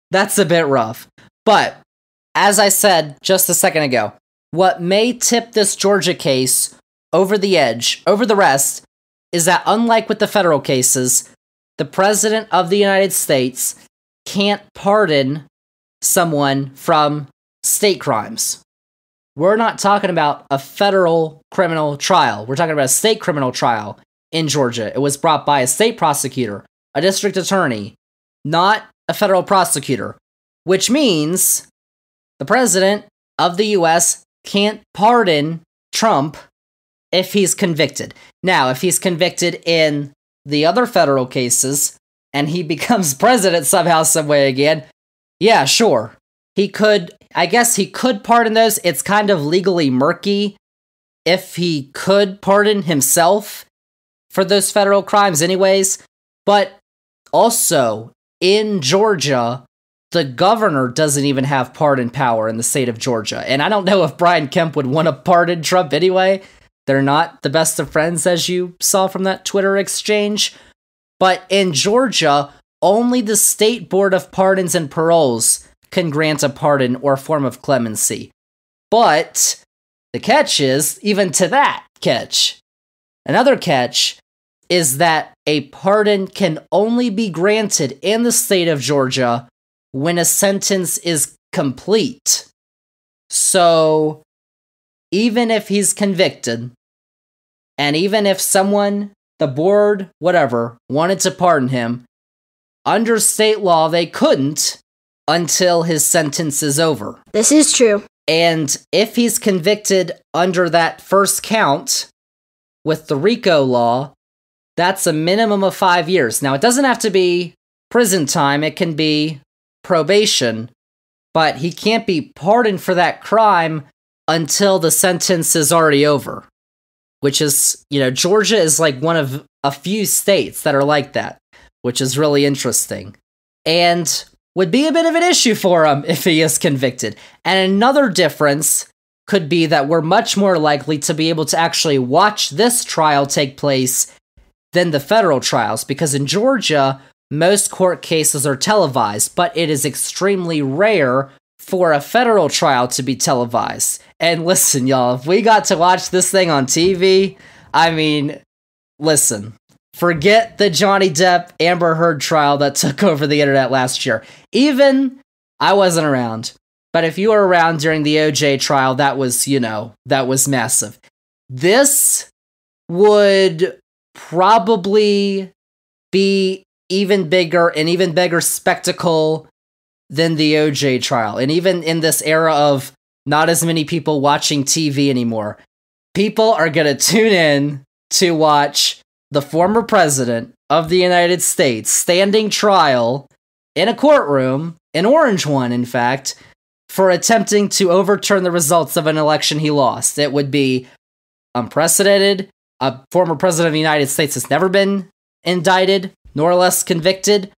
That's a bit rough. But as I said just a second ago, what may tip this Georgia case over the edge, over the rest, is that unlike with the federal cases, the President of the United States can't pardon someone from state crimes. We're not talking about a federal criminal trial. We're talking about a state criminal trial in Georgia. It was brought by a state prosecutor, a district attorney, not a federal prosecutor, which means the president of the US can't pardon Trump if he's convicted. Now, if he's convicted in the other federal cases, and he (laughs) becomes president somehow, some way again, yeah, sure. He could, I guess he could pardon those. It's kind of legally murky if he could pardon himself for those federal crimes, anyways. But also, in Georgia, the governor doesn't even have pardon power in the state of Georgia. And I don't know if Brian Kemp would want to pardon Trump anyway. They're not the best of friends, as you saw from that Twitter exchange. But in Georgia, only the State Board of Pardons and Paroles can grant a pardon or form of clemency. But the catch is, even to that catch, another catch is that a pardon can only be granted in the state of Georgia when a sentence is complete. So, even if he's convicted, and even if someone the board, whatever, wanted to pardon him. Under state law, they couldn't until his sentence is over. This is true. And if he's convicted under that first count with the RICO law, that's a minimum of five years. Now, it doesn't have to be prison time, it can be probation, but he can't be pardoned for that crime until the sentence is already over which is, you know, Georgia is like one of a few states that are like that, which is really interesting. And would be a bit of an issue for him if he is convicted. And another difference could be that we're much more likely to be able to actually watch this trial take place than the federal trials, because in Georgia, most court cases are televised, but it is extremely rare for a federal trial to be televised. And listen, y'all, if we got to watch this thing on TV, I mean, listen, forget the Johnny Depp Amber Heard trial that took over the internet last year. Even I wasn't around, But if you were around during the OJ trial, that was, you know, that was massive. This would probably be even bigger, and even bigger spectacle than the OJ trial. And even in this era of not as many people watching TV anymore, people are going to tune in to watch the former president of the United States standing trial in a courtroom, an orange one, in fact, for attempting to overturn the results of an election he lost. It would be unprecedented. A former president of the United States has never been indicted, nor less convicted.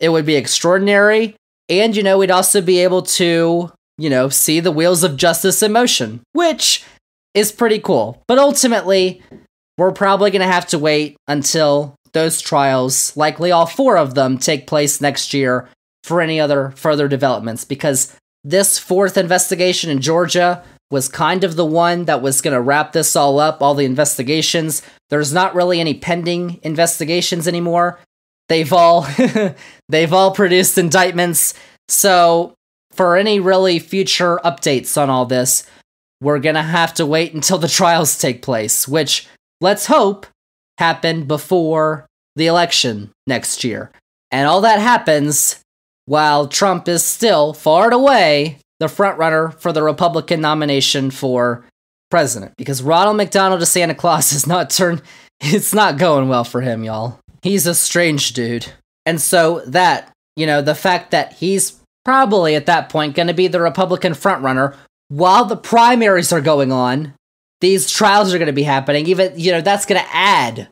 It would be extraordinary. And, you know, we'd also be able to, you know, see the wheels of justice in motion, which is pretty cool. But ultimately, we're probably going to have to wait until those trials, likely all four of them, take place next year for any other further developments because this fourth investigation in Georgia was kind of the one that was going to wrap this all up, all the investigations. There's not really any pending investigations anymore. They've all (laughs) they've all produced indictments. So, for any really future updates on all this, we're going to have to wait until the trials take place, which let's hope happen before the election next year. And all that happens while Trump is still far and away the frontrunner for the Republican nomination for president. Because Ronald McDonald of Santa Claus is not turned, (laughs) it's not going well for him, y'all. He's a strange dude. And so that, you know, the fact that he's probably at that point going to be the Republican frontrunner while the primaries are going on, these trials are going to be happening. Even, you know, that's going to add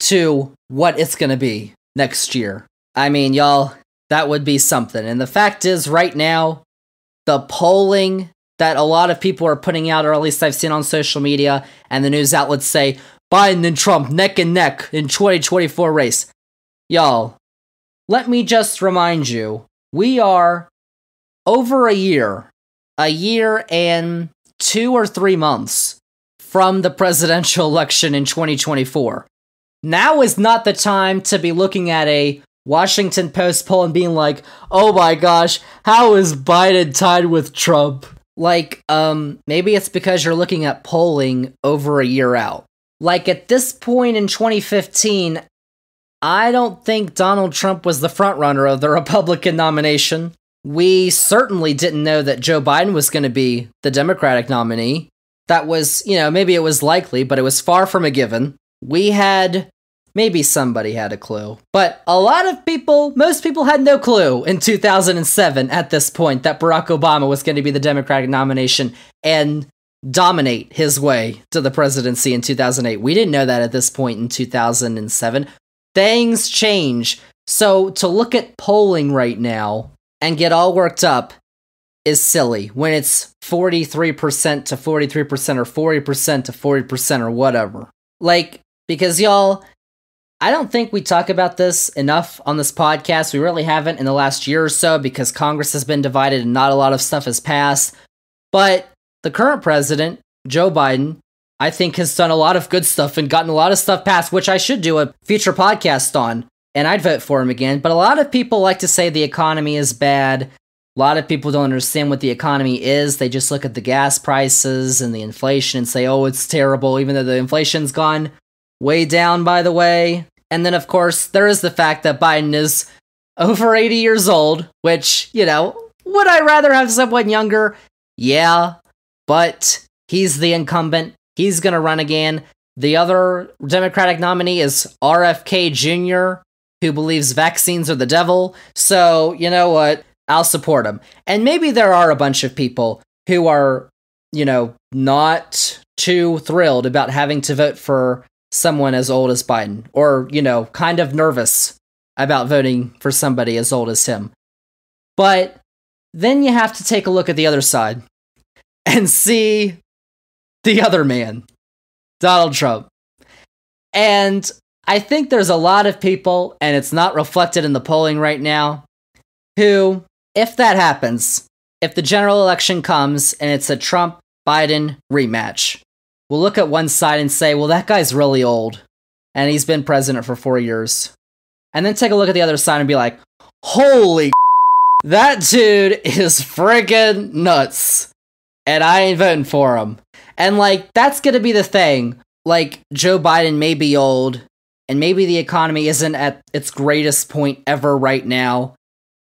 to what it's going to be next year. I mean, y'all, that would be something. And the fact is, right now, the polling that a lot of people are putting out, or at least I've seen on social media, and the news outlets say Biden and Trump neck and neck in 2024 race. Y'all, let me just remind you, we are over a year, a year and two or three months from the presidential election in 2024. Now is not the time to be looking at a Washington Post poll and being like, "Oh my gosh, how is Biden tied with Trump?" Like, um, maybe it's because you're looking at polling over a year out. Like at this point in 2015, I don't think Donald Trump was the frontrunner of the Republican nomination. We certainly didn't know that Joe Biden was going to be the Democratic nominee. That was, you know, maybe it was likely, but it was far from a given. We had maybe somebody had a clue, but a lot of people, most people had no clue in 2007 at this point that Barack Obama was going to be the Democratic nomination and dominate his way to the presidency in 2008. We didn't know that at this point in 2007. Things change. So to look at polling right now and get all worked up is silly when it's 43% to 43% or 40% to 40% or whatever. Like, because y'all, I don't think we talk about this enough on this podcast. We really haven't in the last year or so because Congress has been divided and not a lot of stuff has passed. But the current president, Joe Biden, I think has done a lot of good stuff and gotten a lot of stuff passed, which I should do a future podcast on. And I'd vote for him again. But a lot of people like to say the economy is bad. A lot of people don't understand what the economy is. They just look at the gas prices and the inflation and say, oh, it's terrible, even though the inflation's gone way down, by the way. And then, of course, there is the fact that Biden is over 80 years old, which, you know, would I rather have someone younger? Yeah, but he's the incumbent. He's going to run again. The other Democratic nominee is RFK Jr., who believes vaccines are the devil. So, you know what? I'll support him. And maybe there are a bunch of people who are, you know, not too thrilled about having to vote for someone as old as Biden, or, you know, kind of nervous about voting for somebody as old as him. But then you have to take a look at the other side and see the other man, Donald Trump. And I think there's a lot of people, and it's not reflected in the polling right now, who, if that happens, if the general election comes and it's a Trump Biden rematch, we'll look at one side and say, well, that guy's really old and he's been president for four years. And then take a look at the other side and be like, holy (laughs) That dude is friggin' nuts. And I ain't voting for him. And like, that's gonna be the thing. Like, Joe Biden may be old, and maybe the economy isn't at its greatest point ever right now.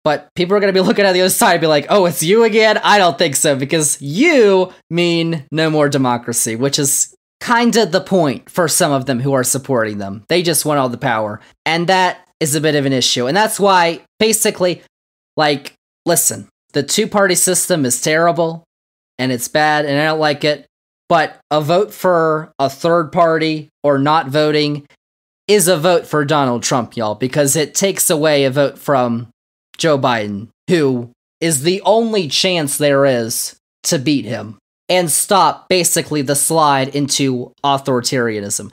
But people are gonna be (laughs) looking at the other side and be like, oh, it's you again? I don't think so, because you mean no more democracy, which is kinda the point for some of them who are supporting them. They just want all the power. And that is a bit of an issue. And that's why, basically, like, listen, the two party system is terrible and it's bad and I don't like it. But a vote for a third party or not voting is a vote for Donald Trump, y'all, because it takes away a vote from Joe Biden, who is the only chance there is to beat him and stop basically the slide into authoritarianism.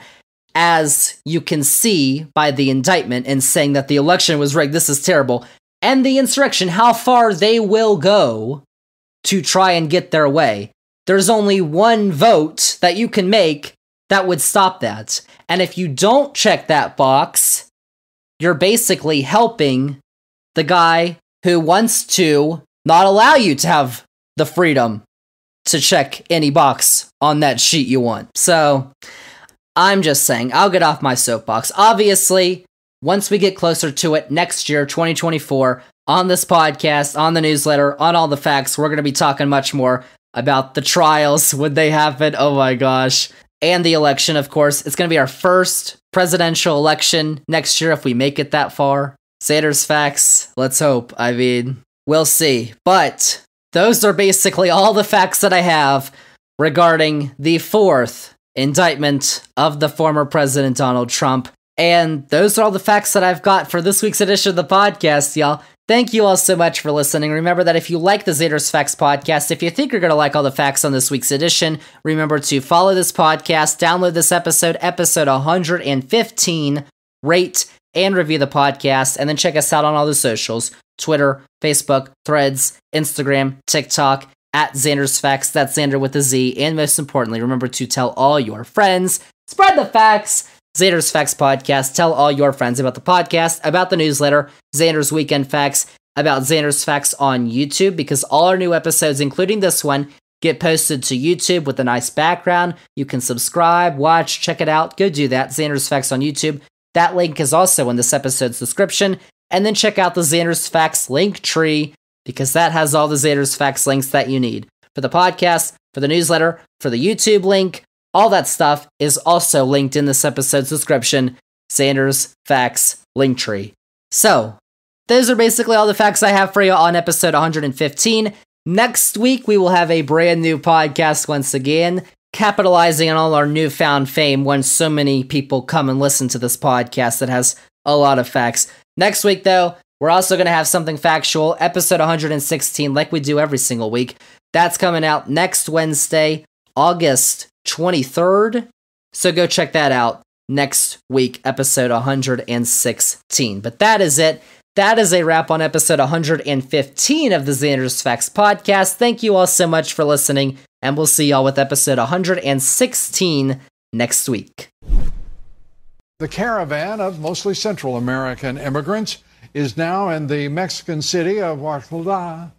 As you can see by the indictment and saying that the election was rigged, this is terrible, and the insurrection, how far they will go to try and get their way. There's only one vote that you can make that would stop that. And if you don't check that box, you're basically helping the guy who wants to not allow you to have the freedom to check any box on that sheet you want. So, I'm just saying, I'll get off my soapbox. Obviously, once we get closer to it next year, 2024, on this podcast, on the newsletter, on all the facts, we're going to be talking much more about the trials (laughs) when they happen. Oh my gosh. And the election, of course. It's going to be our first presidential election next year if we make it that far. Zander's facts. Let's hope. I mean, we'll see. But those are basically all the facts that I have regarding the fourth indictment of the former President Donald Trump. And those are all the facts that I've got for this week's edition of the podcast, y'all. Thank you all so much for listening. Remember that if you like the Zander's Facts podcast, if you think you're going to like all the facts on this week's edition, remember to follow this podcast, download this episode, episode 115, rate and review the podcast, and then check us out on all the socials Twitter, Facebook, Threads, Instagram, TikTok, at Zander's Facts. That's Zander with a Z. And most importantly, remember to tell all your friends, spread the facts. Zander's Facts Podcast. Tell all your friends about the podcast, about the newsletter, Zander's Weekend Facts, about Zander's Facts on YouTube, because all our new episodes, including this one, get posted to YouTube with a nice background. You can subscribe, watch, check it out. Go do that. Zander's Facts on YouTube. That link is also in this episode's description. And then check out the Zander's Facts link tree, because that has all the Zander's Facts links that you need for the podcast, for the newsletter, for the YouTube link, all that stuff is also linked in this episode's description. Zander's Facts Linktree. So, those are basically all the facts I have for you on episode 115. Next week, we will have a brand new podcast once again, capitalizing on all our newfound fame when so many people come and listen to this podcast that has a lot of facts. Next week, though, we're also going to have something factual, episode 116, like we do every single week. That's coming out next Wednesday, August 23rd. So go check that out next week, episode 116. But that is it. That is a wrap on episode 115 of the Zander's Facts podcast. Thank you all so much for listening, and we'll see y'all with episode 116 next week. The caravan of mostly Central American immigrants is now in the Mexican city of Huautla